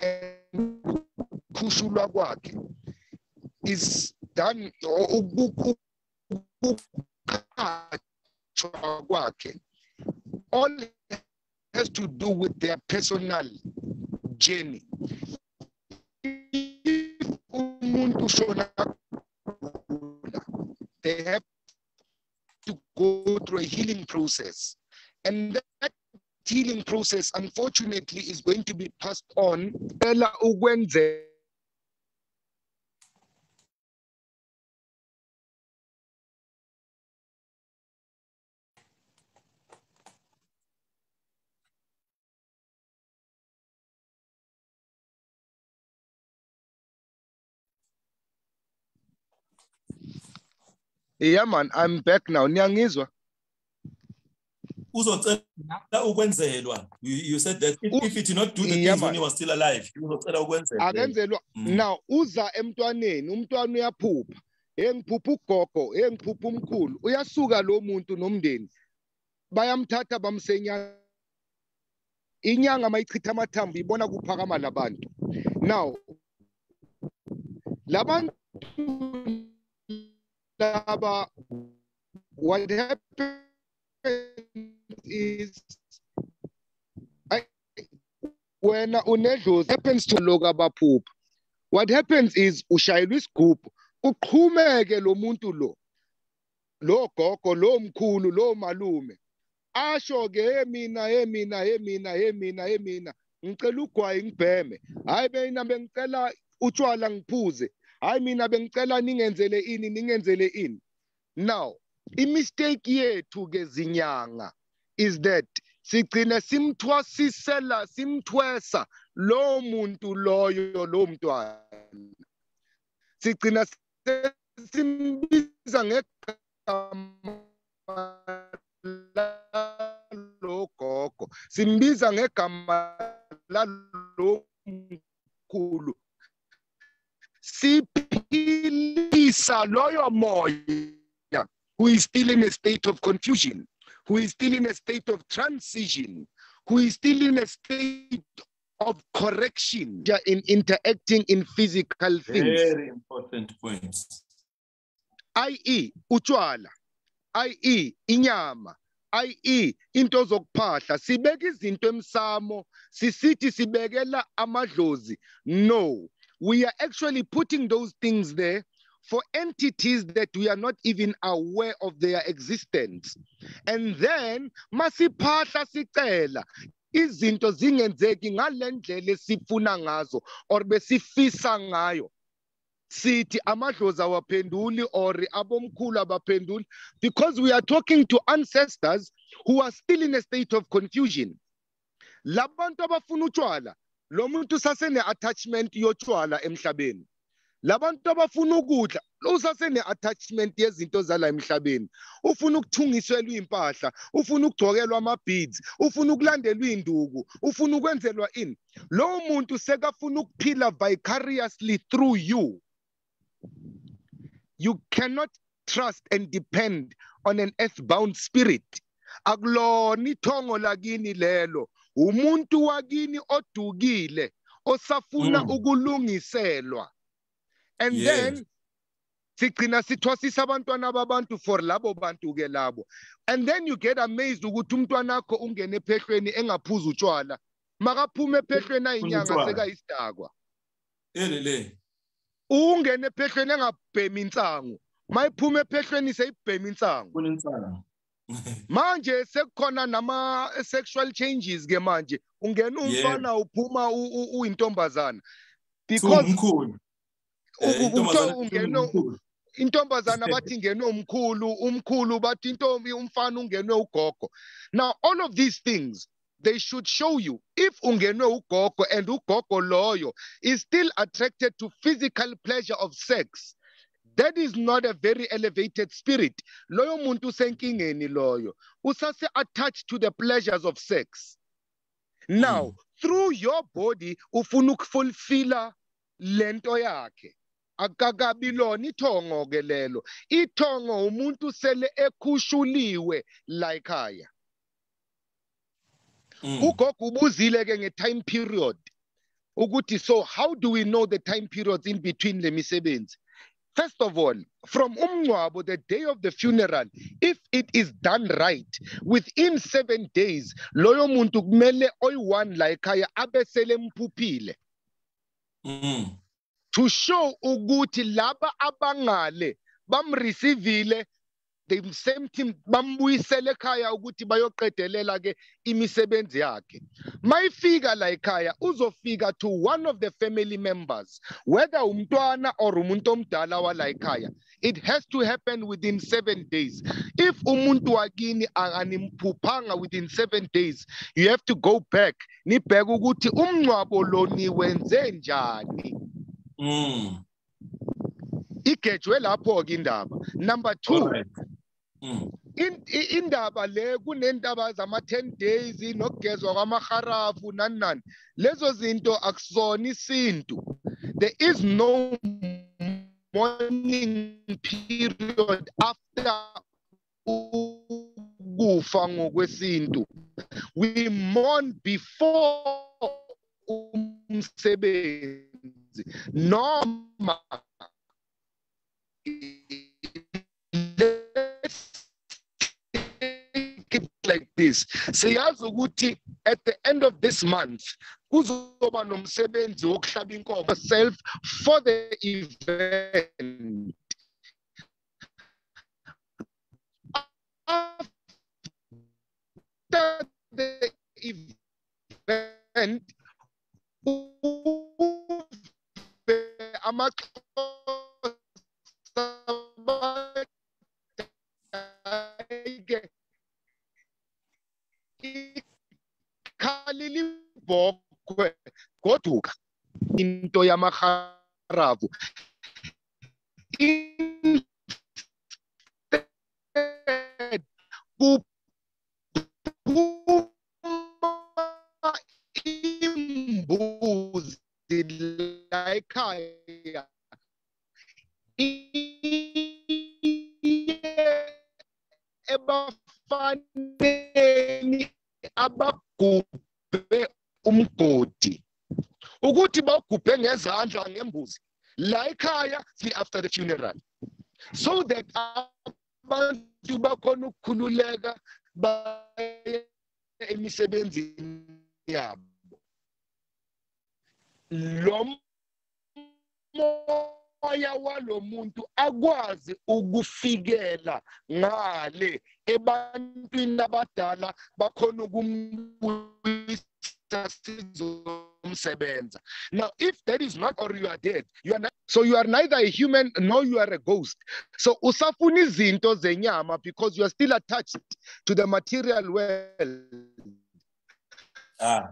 and kwakhe is done all has to do with their personal journey they have to go through a healing process. And that healing process, unfortunately, is going to be passed on. Yeah, man, I'm back now. Niyangizwa? Uzocela ukwenzelwa. You, you said that if, U- if he did not do the Yeah, things when man. he was still alive, uzocela ukwenzelwa. akenzelwa Mm. now uza emntwaneni umntwana uyaphupha engiphupha ugogo engiphupha umkhulu uyasuka lo muntu nomndeni bayamthatha bamsenya inyanga mayichitha amathambo ibona kuphakama labantu now labantu laba what happens is I, wena unedlozi happens to lokhu abaphupha what happens is ushayelwa isigubhu uqhumeke lo muntu lo lo gogo lo mkhulu lo malume. Asho ke mina hey mina hey mina hey mina hey mina ngicela ugwayi ngibheme. Hayi mina bengicela utshwala ngiphuze. Hayi mina bengicela ningenzele ini ningenzele ini. Now imistake yethu ke zinyanga is that sigcine simthwasisela simthwesa lo muntu loyo lo mntwana. Sigcina simbiza ngegama lalo gogo. Simbiza ngegama lalo mkhulu. Siphilisa loyo moya who is still in a state of confusion who is still in a state of transition who is still in a state of correction in interacting in physical things Very important points. i.e. utshwala i.e. inyama i.e into zokuphahla sibeka izinto emsamo sisithi sibekela amadlozi no we are actually putting those things there for entities that we are not even aware of their existence. And then masiphahla sicela izinto zingenzeki ngalendlela esifuna ngazo or besifisa ngayo. Sithi amadlozi awaphenduli or abomkhulu abaphenduli because we are talking to ancestors who are still in a state of confusion. Labantu abafuna utshwala lo muntu sasene-attachment yotshwala emhlabeni. Labantu abafuna ukudla usasene-attachment yezinto zala emhlabeni. Ufuna ukuthungiselwa iy'mpahla ufuna ukugcokelwa ama-beads ufuna ukulandelwa iy'nduku ufuna ukwenzelwa ini. Lowo muntu sekafuna ukuphila vicariously through you. You cannot trust and depend on an earthbound spirit. Akulona ithongo lakini lelo. Umuntu wakini odukile osafuna Mm. ukulungiselwa. And then sigcina sithwasisa abantwana babantu for labo bantu ke labo. And then you get amazed ukuthi umntwana akho ungene ephehlweni engaphuza utshwala makaphume ephehlweni ayinyanga sekayisidakwa. Elele ungene ephehlweni engabhemi insangu mayiphuma ephehlweni seyibhemi kuninsango manje sekukhona nama sexual changes ke manje. Ungena umfana uphuma u- u- uyintombazana because umkhulu u- u- intombazane uthiwa ungene umkhulu. intombazana bathi ingenwe umkhulu umkhulu bathi intombi umfana ungenwe ugogo. Now all of these things they should show you if ungenwe ugogo and ugogo loyo is still attracted to physical pleasure of sex that is not a very elevated spirit. Loyo muntu usenkingeni loyo usase attached to the pleasures of sex. Now Mm. through your body ufuna ukufulfilla lento yakhe. Akakabi lona ithongo ke lelo. Ithongo umuntu sele ekhushuliwe la ekhaya. Mm. ugogo ubuzile ke nge-time period ukuthi so how do we know the time periods in between le misebenzi? First of all from umngcwabo the day of the funeral if it is done right within seven days loyo muntu kumele oyi-one la ekhaya abe sele mphuphile Mm. to show ukuthi laba abangale bamreceiveile the same team bambuyisele ekhaya ukuthi bayoqedelela ke imisebenzi yakhe. Mayifika la ekhaya uzofika to one of the family members whether umntwana or umuntu omdala wala ekhaya. It has to happen within 7 days. If umuntu wakini animphuphanga within 7 days you have to go back. Nibheke ukuthi umncwabo lo niwenze njani. Mm. Igejwe lapho ke indaba. Number 2 indaba le kunendaba zama-10 days nokugezwa kwamaharafu nani nani. Lezo zinto akusona isintu. There is no mourning period after ukufa ngokwesintu. We mourn before umsebenzi. Noma like this. Siyazi ukuthi at the end of this month kuzoba nomsebenzi wokuhlaba inkomo self for the event. After the event amaxhosa ibhokhwe goduka. Into yamaharafu Instead, kuphuma imbuzi la ngezandla ngembuzi. La ekhaya see after the funeral. So that abantu bakhona ukukhululeka baye emisebenzini yabo. Lo moya walomuntu akwazi ukufikela ngale ebantwini abadala bakhona ukumbuyisa sizomsebenza now if that is not or you are dead you are not, so you are neither a human nor you are a ghost. So usafuna zinto zenyama because you are still attached to the material world. Ah.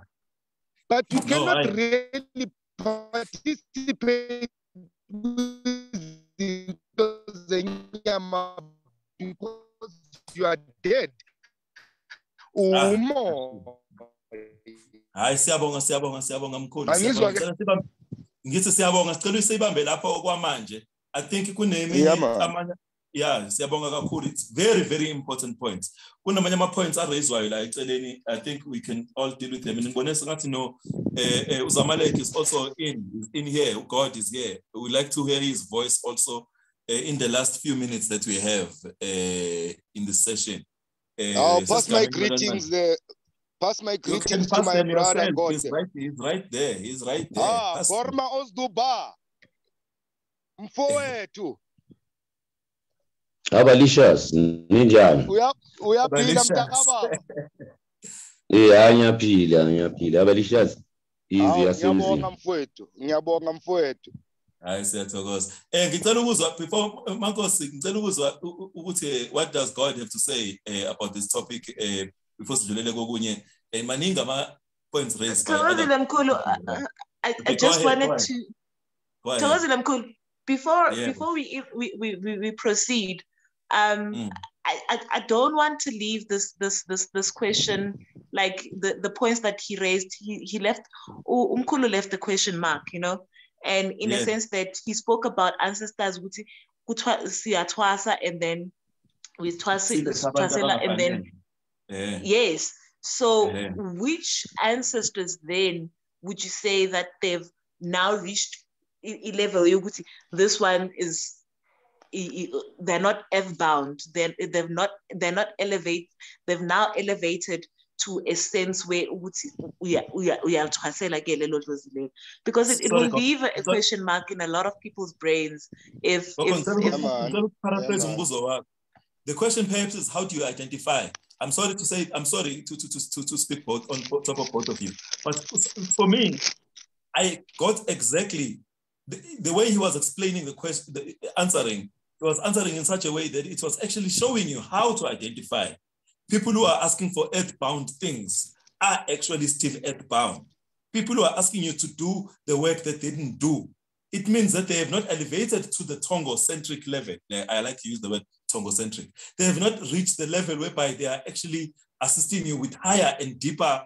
But you No, cannot I- really participate izinto zenyama because you are dead. Ah. Hayi siyabonga siyabonga siyabonga mkhulu. Angizwa Siyabonga. ke- Sicela sibambe- ngithi siyabonga. Sicela usibambe lapho i think kuneminye amanye yeah siyabonga kakhulu. It's very very important points. Kunamanye ama-points araiswayo la eceleni. I think we can all deal with them. And ngibone sengathi no eh, eh, uzamalek is also in in here. God is here. We like to hear his voice also uh, in the last few minutes that we have uh, in this session. Eh, I'll pass my greetings there. Pass my You can greetings to my brother yourself. God. He's right, he's right there. He's right there. Ah, Pass them. Gorma Osduba. Mfowethu, abalicious ninjani uya uyaphila Abalicious. mntakababa. eh ngiyaphila ngiyaphila abalicious easy Hawu, yasemzini Ngiyabonga mfowethu. Ngiyabonga mfowethu. Hayi siyathokoza. Eh ngicela ukuzwa before eh, Mankosi ngicela ukuzwa u- u- ukuthi what does God have to say eh, about this topic eh before sidlulele kokunye. Maningi ama points raised by other Thokozile mkhulu, I, I, I Okay, go just wanted to Thokozile mkhulu, before Yeah. before we, we we we proceed, um, Mm. I, I don't want to leave this this this this question like the the points that he raised. He he left U- Umkhulu left the question mark, you know, and in a sense that he spoke about ancestors ukuthi kuthiwa siyathwasa and then we twasi Sile sabantu twasela and then abangafanele. Eh. Yes. So, Yeah. which ancestors then would you say that they've now reached a a level? yokuthi This one is i- i- they're not earthbound. They're they've not they're not elevate. They've now elevated to a sense where ukuthi uya- uya- uyathwasela ke lelo dlozi lelo. because it, it Sorry, will leave a a question mark in a lot of people's brains if Gogo, if, ngicela if uku- man. ngicela ukuparaphrase Yeah, man. umbuzo wakho. The question perhaps is how do you identify? I'm sorry to say, I'm sorry to, to, to, to, speak both on top of both of you. But for me, I got exactly the, the way he was explaining the question, the answering, he was answering in such a way that it was actually showing you how to identify. People who are asking for earthbound things are actually still earthbound. People who are asking you to do the work that they didn't do, it means that they have not elevated to the Tongo-centric level. I like to use the word Tongo-centric. They have not reached the level whereby they are actually assisting you with higher and deeper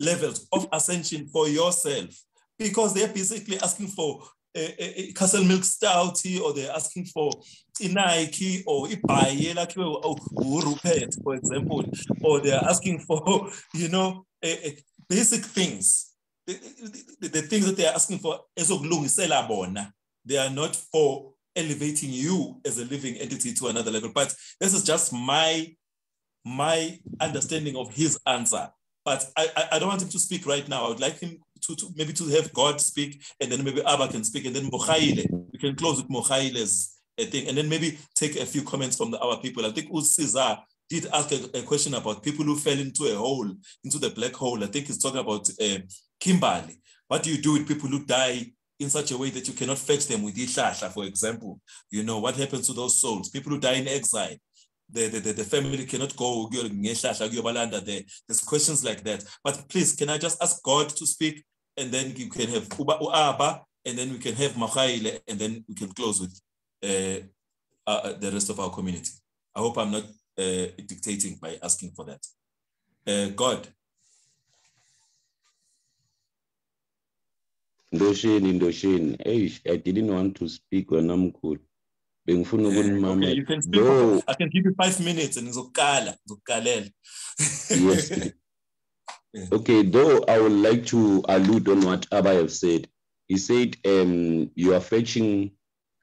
levels of ascension for yourself because they're basically asking for a, a, a Castle Milk Stout or they're asking for Nike or a Baye, like Rupert, for example, or they're asking for, you know, a, basic things. The, the, the things that they're asking for, they are not for elevating you as a living entity to another level. But this is just my my understanding of his answer. But I, I, don't want him to speak right now. I would like him to, to maybe to have God speak, and then maybe Abba can speak, and then Mochaile. We can close with Mochaile's uh, thing, and then maybe take a few comments from the, our people. I think Uziza did ask a, a question about people who fell into a hole, into the black hole. I think he's talking about uh, Kimberley. What do you do with people who die in such a way that you cannot fetch them with Ishasha, for example? You know, what happens to those souls? People who die in exile the, the, the, family cannot go. There's questions like that. But please, can I just ask God to speak and then you can have Uba Uaba and then we can have Machaile and then we can close with uh, uh, the rest of our community. I hope I'm not uh, dictating by asking for that. Uh, God, ndosheni ndosheni i didn't want to speak bengifuna uh, ukunimamela okay, you can speak. I can give you five minutes and ngizokukala, ngizokukalela. yes okay though i would like to allude on what abba have said he said um you are fetching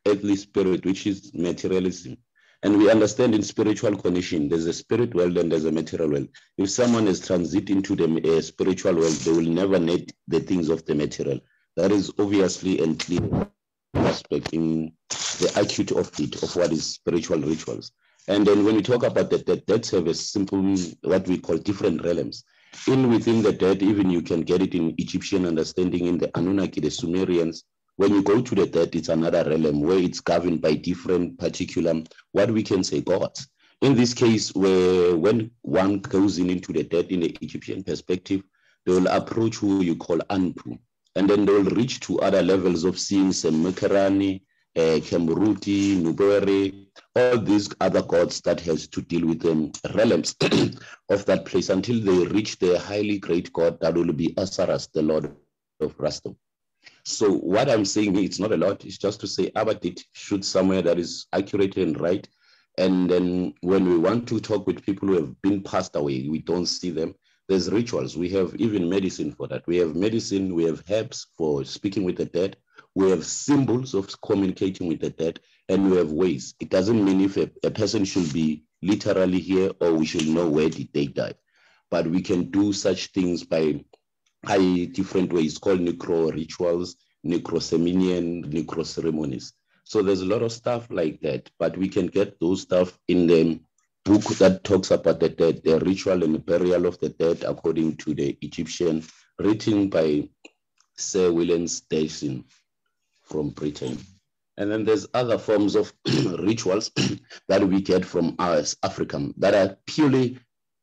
earthly spirit which is materialism And we understand in spiritual condition, there's a spirit world and there's a material world. If someone is transit into the uh, spiritual world, they will never need the things of the material. That is obviously and clear aspect in the acute of it, of what is spiritual rituals. And then when we talk about the dead, dead have a simple, what we call different realms. In within the dead, even you can get it in Egyptian understanding, in the Anunnaki, the Sumerians. When you go to the dead, it's another realm where it's governed by different particular, what we can say, gods. In this case, where when one goes in into the dead in the Egyptian perspective, they will approach who you call Anpu. And then they will reach to other levels of seeing Semekerani, uh, Kemruti, Nubere, all these other gods that has to deal with the realms of that place until they reach the highly great god that will be Osiris, the Lord of Rustum. So what I'm saying it's not a lot. It's just to say Abadit shoot somewhere that is accurate and right. And then when we want to talk with people who have been passed away, we don't see them. There's rituals. We have even medicine for that. We have medicine. We have herbs for speaking with the dead. We have symbols of communicating with the dead, and we have ways. It doesn't mean if a, a person should be literally here or we should know where did they die. But we can do such things by high different ways called necro rituals, necroseminian, necro ceremonies. So there's a lot of stuff like that, but we can get those stuff in the book that talks about the dead, the ritual and burial of the dead according to the Egyptian, written by Sir William Dyson from Britain. And then there's other forms of rituals that we get from us African that are purely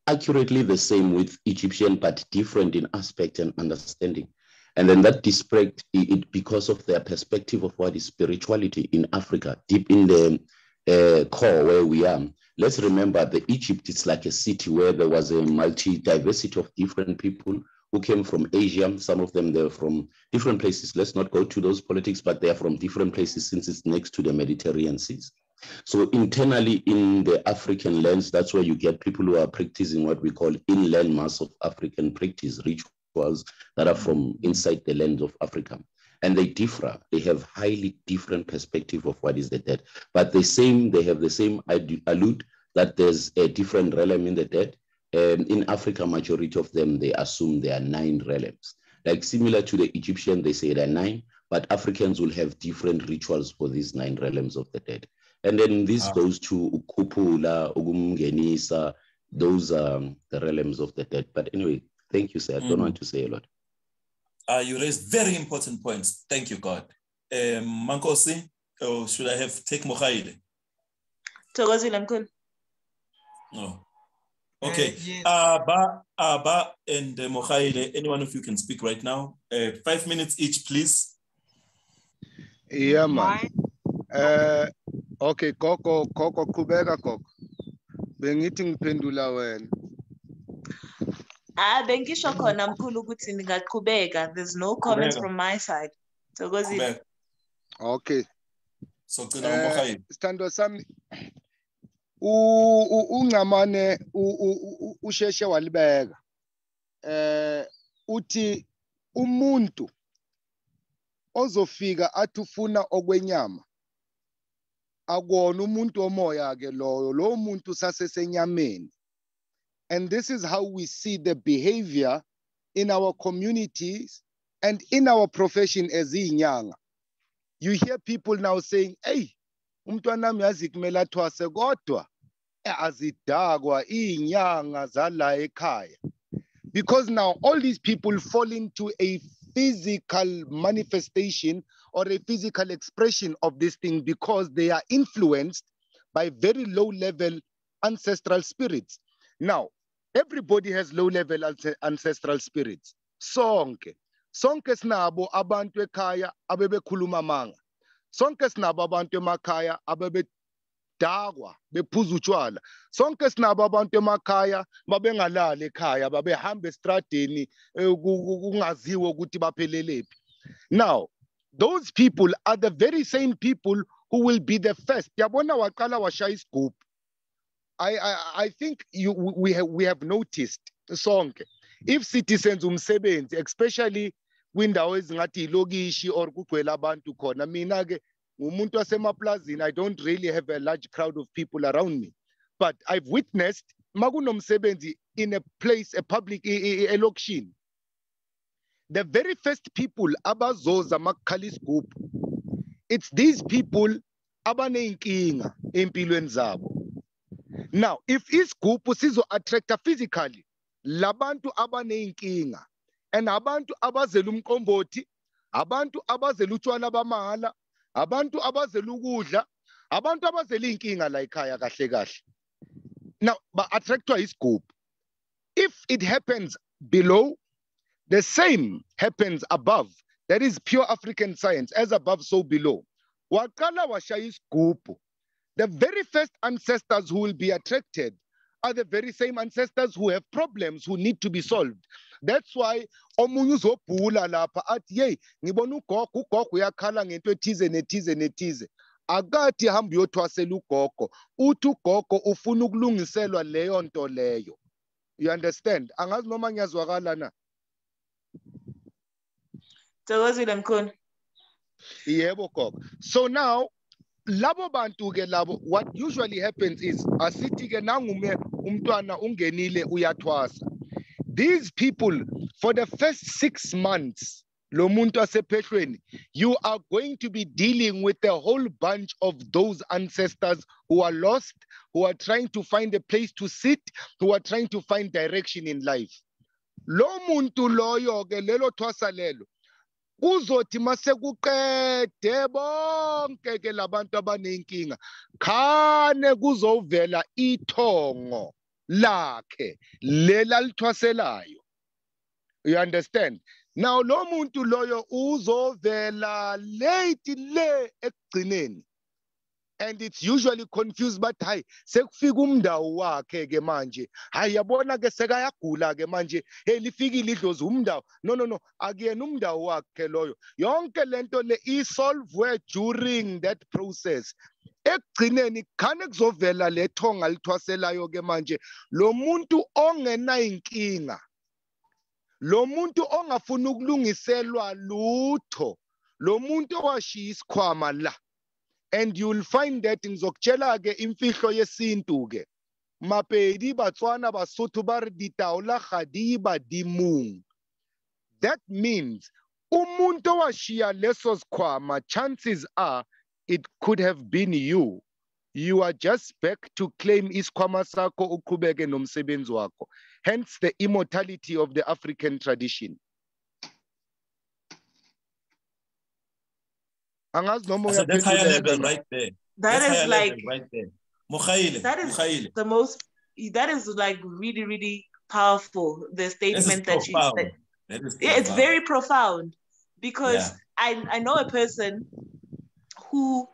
accurately the same with Egyptian, but different in aspect and understanding. And then that display it because of their perspective of what is spirituality in Africa, deep in the uh, core where we are. Let's remember that Egypt is like a city where there was a multi diversity of different people who came from Asia. Some of them they're from different places. Let's not go to those politics, but they're from different places since it's next to the Mediterranean seas. So internally in the African lands, that's where you get people who are practicing what we call inland mass of African practice rituals that are from inside the lands of Africa. And they differ. They have highly different perspective of what is the dead. But the same, they have the same allude that there's a different realm in the dead um, in Africa, majority of them, they assume there are nine realms. Like similar to the Egyptian, they say there are nine, but Africans will have different rituals for these nine realms of the dead. And then this ah. goes to Ukupula, Ugumgenisa, those are the realms of the dead. But anyway, thank you, sir. I don't mm. want to say a lot. Uh, you raised very important points. Thank you, God. Um, Mankosi, or should I have take Mohaide? Togozile mkulu. No. Okay. Uh, yes. Aba, Aba, and uh, Mohaile, any one of you can speak right now. Uh, five minutes each, please. Yeah, man. Uh, okay, Koko, Koko, Kubeka, Koko. Bengithi ngiphendula wena. Ah, bengisho khona mkhulu ukuthi ngingaqhubeka. There's no comments from my side. It. Okay. So gcina uMohaile. Sithando sami ungcamane usheshe walibeka eh uthi umuntu ozofika athi ufuna okwenyama akona umuntu omoya ke loyo lo muntu sasesenyameni and this is how we see the behavior in our communities and in our profession as inyanga. You hear people now saying hey umntwana wami yazi kumele athwase kodwa eh, azidakwa inyanga zala ekhaya. Because now all these people fall into a physical manifestation or a physical expression of this thing because they are influenced by very low level ancestral spirits. Now everybody has low level ancestral spirits. Sonke. Sonke sinabo abantu ekhaya abebekhuluma manga. Sonke sinabo abantu emakhaya abebe bakudakwa bephuza utshwala. Sonke sinabo abantu emakhaya babengalali ekhaya babehamba estradeni eh, kungaziwe ukuthi baphelelepi now those people are the very same people who will be the first. Yabona waqala washaya isigubhu. I, I, I think you, we, have, we have noticed sonke. If citizens umsebenzi especially kwindawo ezingathi ilokishi or kugcwele abantu khona mina-ke ngumuntu wasemaplazini i don't really have a large crowd of people around me. But i've witnessed makunomsebenzi in a place a public elokishini. The very first people abazoza makukhala isigubhu it's these people abaneyinkinga empilweni zabo now if isigubhu sizo-attracta physically labantu abaneyinkinga and abantu abazela umqombothi abantu abazela utshwala bamahala abantu abazela ukudla abantu abazela iy'nkinga la ekhaya kahle kahle. Now ba-attractwa isigubhu if it happens below the same happens above. That is pure african science. As above so below. Waqala washaya isigubhu the very first ancestors who will be attracted are the very same ancestors who have problems who need to be solved. That's why omunye uzobhula lapha athi yeyi ngibona ugogo ugogo uyakhala ngento ethize nethize nethize. Akathi hamba uyothwasela ugogo uthi ugogo ufuna ukulungiselwa leyo nto leyo. You understand? Angazi noma ngiyazwakala na? Thokozile mkhulu. Yebo gogo. So now labo bantu ke labo what usually happens is asithi ke nangume umntwana ungenile uyathwasa. These people for the first 6 months lo muntu asephehlweni you are going to be dealing with a whole bunch of those ancestors who are lost who are trying to find a place to sit who are trying to find direction in life. Lo muntu loyo ke lelo thwasa lelo kuzothi masekuqede bonke ke labantu abanenkinga khane kuzovela ithongo lakhe lela lithwaselayo you understand? Now lo muntu loyo uzovela late le ekugcineni. And it's usually confused but hayi sekufika umndawo wakhe ke manje. Hayi yabona ke sekayagula ke manje. Hey lifikile idlozi umndawo. No no no akuyena umndawo wakhe loyo. Yonke lento le isolve during that process. Ekugcineni khane kuzovela le thonga lithwaselayo ke manje. Lo muntu ongenayinkinga lo muntu ongafuna ukulungiselwa lutho lo muntu owashiya isikhwama la and you'll find that ngizokutshela ke imfihlo yesintu ke mapedi batswana basotho ba re ditaola ga di ba dimong that means umuntu owashiya leso sikhwama chances are it could have been you. You are just back to claim isikhwama sakho uqhubeke nomsebenzi wakho. Hence the immortality of the african tradition angazi noma So that's higher level right there. That That's is like right there. Mukhaile, that is Mukhaile. the most that is like really really powerful the statement that you said That is yeah, it's very profound because Yeah. I, I know a person who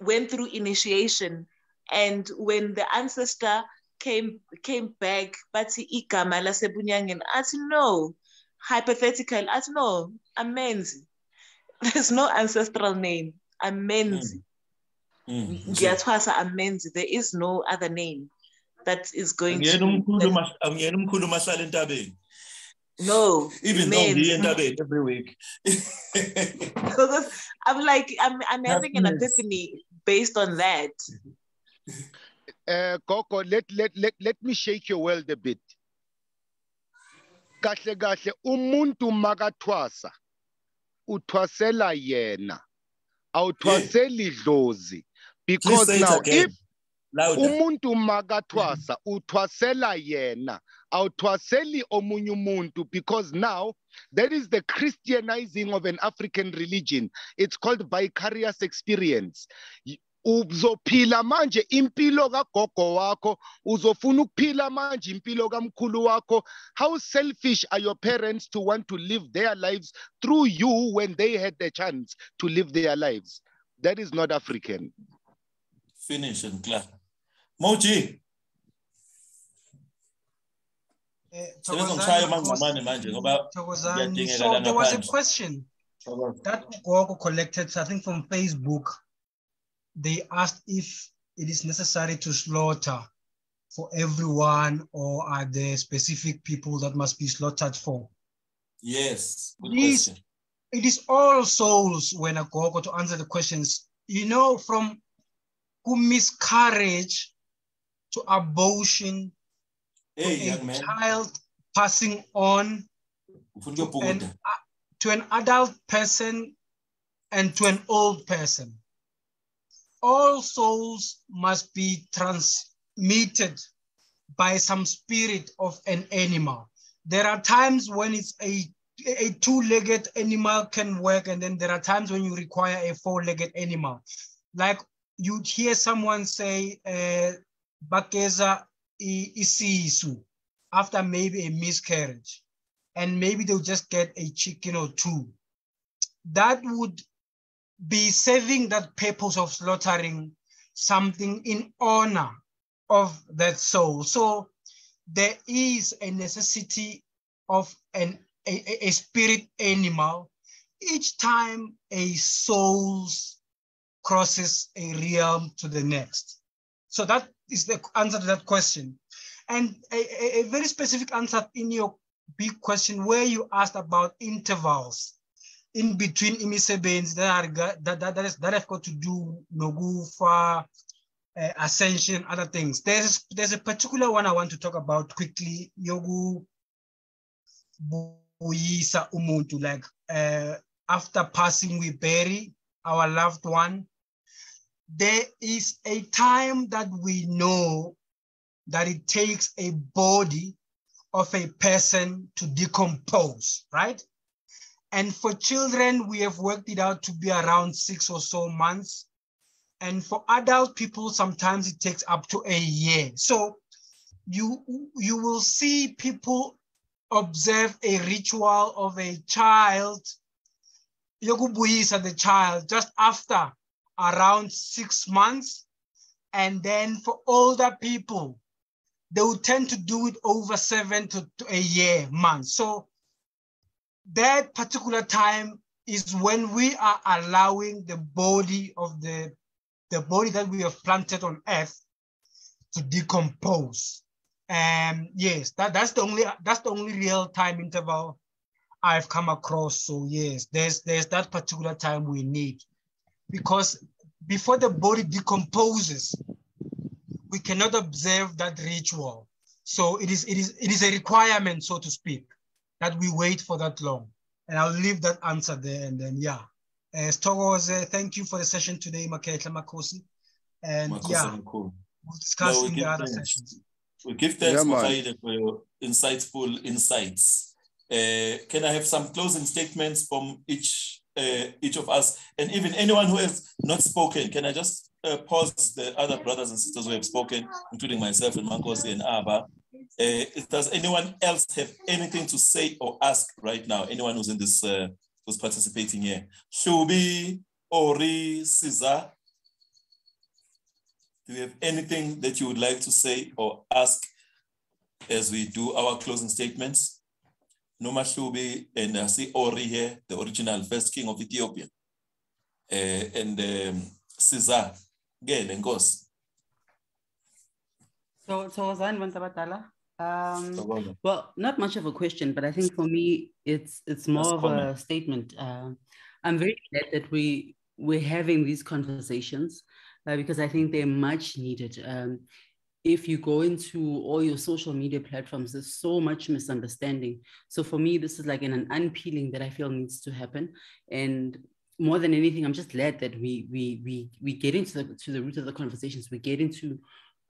went through initiation and when the ancestor came came back bathi igama lasebunyangeni athi no hypothetical athi no amenzi there's no ancestral name amenzi Mm. ngiyathwasa amenzi there is no other name that is going Angiyena to umkhulu mas- angiyena umkhulu mahlala entabeni. no Even though menzi. ngiye entabeni every week. because I'm like I'm I'm having an epiphany based on that. uh, Gogo, let, let, let, let me shake your world a bit. Kahle kahle, umuntu makathwasa, uthwasela yena, awuthwaseli dlozi. Because now, if umuntu makathwasa, uthwasela yena, awuthwaseli omunye umuntu, because now, that is the Christianizing of an African religion. It's called vicarious experience. Y- uzophila manje impilo kagogo wakho uzofuna ukuphila manje impilo kamkhulu wakho how selfish are your parents to want to live their lives through you when they had the chance to live their lives that is not african Finish and clap. Moji, Eh, sebenza Thokozani, ngishaya Nkosi, mangamane manje ngoba Thokozani. ngiyadingeka So there was a question that Gogo collected, I think from Facebook. They asked if it is necessary to slaughter for everyone or are there specific people that must be slaughtered for? Yes, good Please. question. It is all souls when I go to answer the questions you know, from miscarriage to abortion, hey, to a child passing on to an, uh, to an adult person and to an old person. All souls must be transmitted by some spirit of an animal. There are times when it's a, a two-legged animal can work, and then there are times when you require a four-legged animal. Like you'd hear someone say, uh, Bakeza isisu, after maybe a miscarriage, and maybe they'll just get a chicken or two. That would be serving that purpose of slaughtering something in honor of that soul. So there is a necessity of an, a, a spirit animal each time a soul crosses a realm to the next. So that is the answer to that question. And a, a, very specific answer in your big question where you asked about intervals in between imisebenzi that are that, that, that, is, that have got to do nogufa uh, ascension other things there's there's a particular one i want to talk about quickly yogu buyisa umuntu like uh, after passing we bury our loved one there is a time that we know that it takes a body of a person to decompose, right? And for children, we have worked it out to be around six or so months. And for adult people, sometimes it takes up to a year. So you, you will see people observe a ritual of a child, yokubuyisa the child, just after around six months. And then for older people, they will tend to do it over seven to, to a year month. So that particular time is when we are allowing the body of the, the body that we have planted on earth to decompose. And yes, that, that's the only that's the only real time interval I've come across. So yes, there's there's that particular time we need because before the body decomposes, we cannot observe that ritual. So it is, it is, it is a requirement, so to speak, that we wait for that long. And I'll leave that answer there and then, yeah. Uh, was, uh, thank you for the session today, Maketla Makosi. And Makosi yeah, we'll discuss no, we in the other thanks. sessions. We give thanks, yeah, for your insightful insights. Uh, can I have some closing statements from each uh, each of us, and even anyone who has not spoken? Can I just uh, pause the other brothers and sisters who have spoken, including myself and Mankosi and Abba. Uh, does anyone else have anything to say or ask right now? Anyone who's in this, uh, who's participating here? Shubi, Ori, Caesar. Do you have anything that you would like to say or ask as we do our closing statements? Noma Shubi and I see Ori here, the original first king of Ethiopia. Uh, and um, Caesar, ngene nkosi so thokozani bantu abadala um, well, not much of a question, but I think for me, it's it's more That's of common. a statement. Uh, I'm very glad that we we're having these conversations uh, because I think they're much needed. Um, if you go into all your social media platforms, there's so much misunderstanding. So for me, this is like an, an unpeeling that I feel needs to happen. And more than anything, I'm just glad that we we we we get into the to the root of the conversations. We get into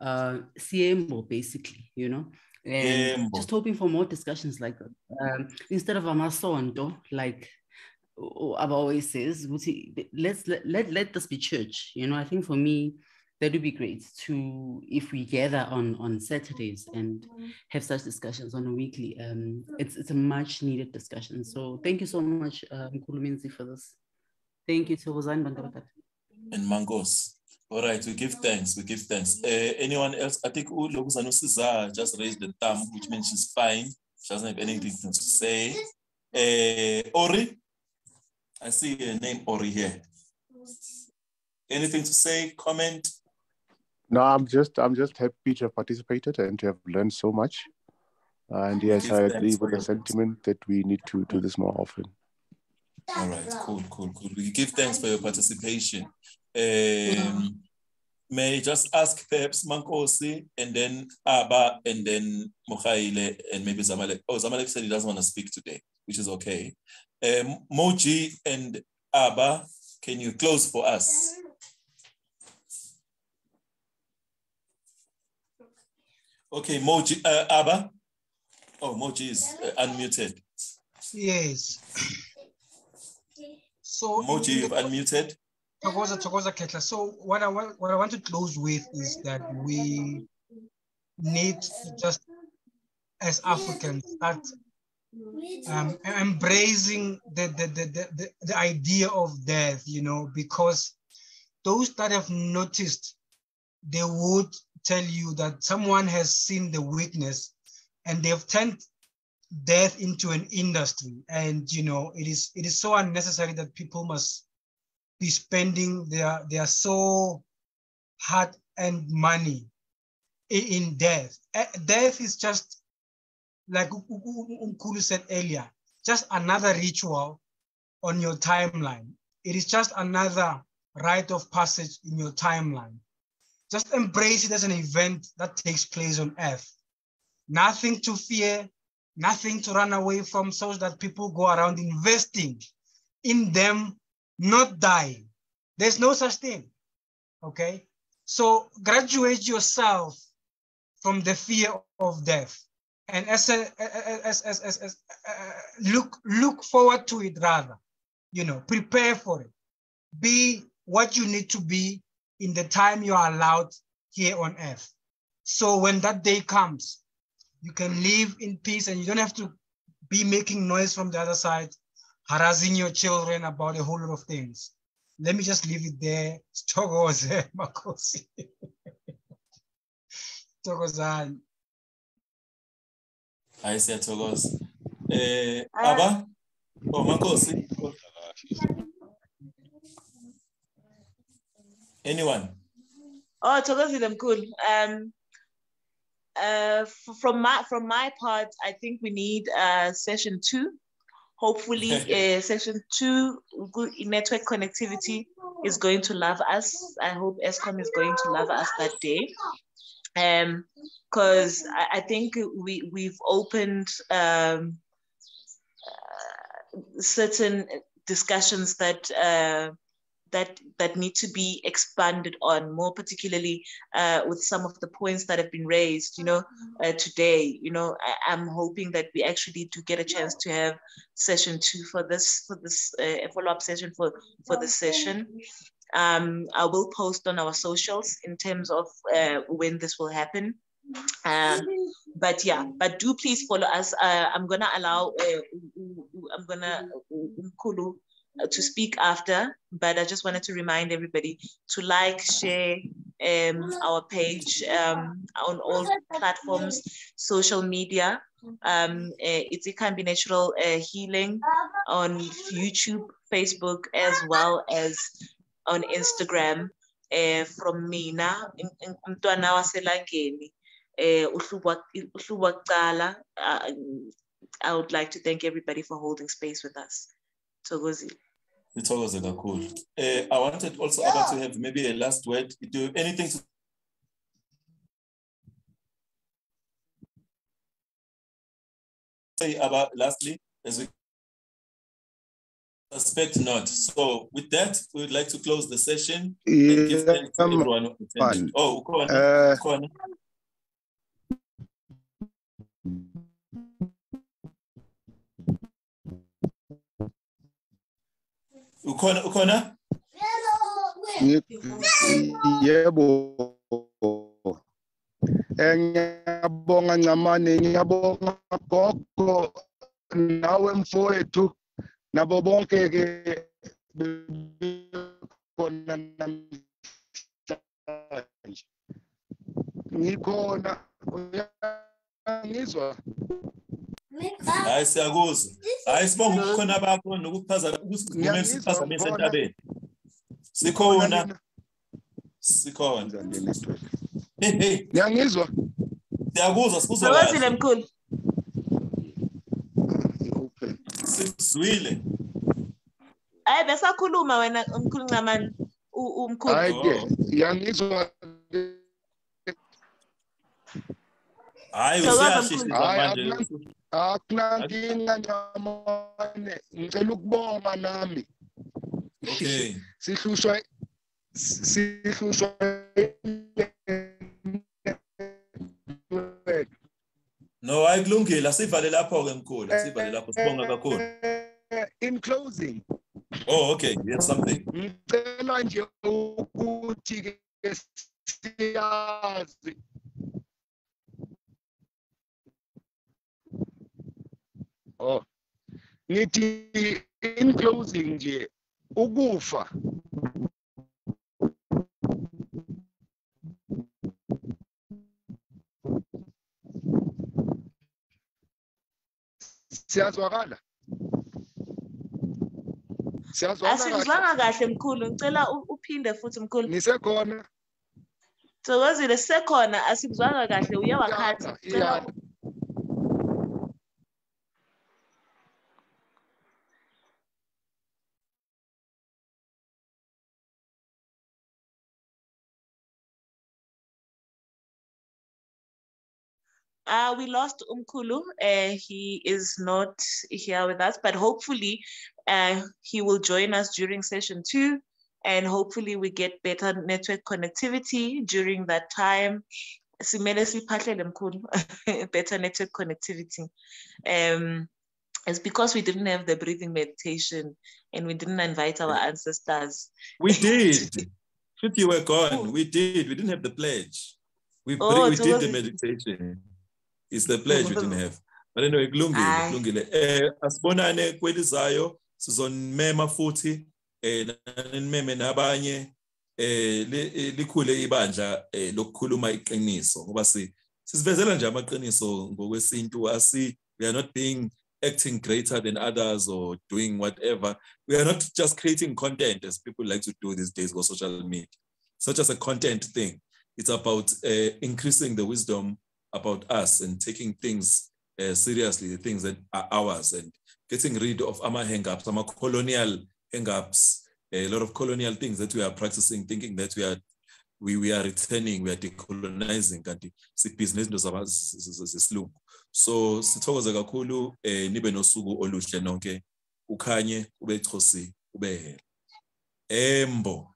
uh CMO basically, you know, and just hoping for more discussions like that. Um, instead of Amasondo, like I've always says, let's let, let let this be church. You know, I think for me, that would be great to if we gather on on Saturdays and have such discussions on a weekly. Um, it's it's a much needed discussion. So thank you so much, um, for this. Thank you, Thokozani Bantabatat. And Mangos. All right, we give thanks. We give thanks. Uh, anyone else? I think Lokuzano Siza just raised the thumb, which means she's fine. She doesn't have anything to say. Uh, Ori, I see your name Ori here. Anything to say? Comment? No, I'm just I'm just happy to have participated and to have learned so much. And yes, I agree with the sentiment that we need to do this more often. All right, cool, cool, cool. We give thanks for your participation. Um, may I just ask perhaps Mankosi and then Abba and then Mokhaile and maybe Zamalek. Oh, Zamalek said he doesn't want to speak today, which is okay. Um, Moji and Abba, can you close for us? Okay, Moji, uh, Abba. Oh, Moji is uh, unmuted. Yes. So Moji, you've unmuted. Togoza, Togoza Ketla. So what I want, what I want to close with is that we need to just, as Africans, start um, embracing the, the, the, the, the idea of death, you know, because those that have noticed, they would tell you that someone has seen the weakness and they've turned death into an industry. And, you know, it is, it is so unnecessary that people must be spending their, their so hard and money in, death. Eh, death is just, like Umkulu said earlier, just another ritual on your timeline. It is just another rite of passage in your timeline. Just embrace it as an event that takes place on earth. Nothing to fear, nothing to run away from, so that people go around investing in them not dying. There's no such thing, okay? So graduate yourself from the fear of death and as, a, as, as, as, as uh, look, look forward to it rather, you know, prepare for it. Be what you need to be in the time you are allowed here on earth. So when that day comes, you can live in peace and you don't have to be making noise from the other side harassing your children about a whole lot of things. Let me just leave it there. Sithokoze makhosi. Thokozani. Hayi siyathokoza. Eh aba oh makhosi. Anyone? Oh, Thokozile mkhulu. Um uh, from my from my part, I think we need uh, session two Hopefully, uh, section two, good network connectivity is going to love us. I hope Eskom is going to love us that day. Um, because I, I, think we we've opened um, uh, certain discussions that uh, that that need to be expanded on more particularly uh, with some of the points that have been raised you know uh, today you know I, am hoping that we actually do get a chance to have session two for this for this uh, follow-up session for for the session. Um, I will post on our socials in terms of uh, when this will happen. Um, but yeah, but do please follow us. Uh, I'm gonna allow, uh, I'm gonna, Mkulu to speak after, but I just wanted to remind everybody to like, share um, our page um, on all platforms, social media. Um, uh, it's Ikhambi Natural uh, Healing on YouTube, Facebook, as well as on Instagram. Uh, from mina uhluba kuqala I would like to thank everybody for holding space with us. Thokozile. Ithokoze kakhulu. Uh, I wanted also yeah. to have maybe a last word. Do you have anything to say about lastly as we suspect not. So with that, we would like to close the session yeah, and give thanks to everyone who. Oh, go on. Uh, go on. Ukhona ukhona? Yebo. Eh, ngiyabonga ncamane ngiyabonga gogo nawe mfowethu nabo bonke ke khona namhlanje. Ngikhona uyangizwa? Hayi siyakuzwa hayi sibonga ukukhona bakho nokuphazama ukusigumela siphazamisa entabeni sikhona. Sikhona. Ngiyangizwa siyakuzwa sikuzwa kahle. mkhulu sikuzwile hayi besakhuluma wena mkhulu ncamani umkhulu. Hayi ke yangizwa hayi usiyashisa manje akunankinga nyamane ngicela ukubonga nami. Okay. Sihlushwa sihlushwa no hayi kulungile asivale lapho ke mkhulu. Asivale lapho. Sibonga kakhulu. In closing. Oh okay. Yes something. Ngicela nje ukuthi ke siyazi ngithi in closing nje ukufa. Siyazwakala? Siyazwakala asikuzwanga kahle mkhulu. Ngicela uphinde futhi mkhulu. Nisekhona? Thokozile sisekhona. Asikuzwanga kahle. Uye wakhathi Uh, we lost Umkulu. Uh, he is not here with us, but hopefully uh, he will join us during session two. And hopefully we get better network connectivity during that time. Simele siphahlele Mkhulu, better network connectivity. Um, it's because we didn't have the breathing meditation and we didn't invite our ancestors. we did should you were gone we did we didn't have the pledge we, Oh, we did the meditation it's the pledge we didn't have but anyway kulungile kulungile. Eh asibonane kwelizayo sizonmema futhi eh nanimeme nabanye eh eh, likhule ibandla eh, lokukhuluma iqiniso. Ngoba si sisivezela nje amaqiniso ngokwesintu. Asi we are not being acting greater than others or doing whatever. We are not just creating content as people like to do these days on social media. It's not just a content thing. It's about uh, increasing the wisdom about us and taking things uh, seriously the things that are ours and getting rid of our hang-ups our colonial hang-ups a lot of colonial things that we are practicing thinking that we are we, we are returning we are decolonizing kanti sibhizinisi into zesilungu. So sithokoze kakhulu eh nibe nosuku oluhle nonke. Ukhanye ube chosi ube embo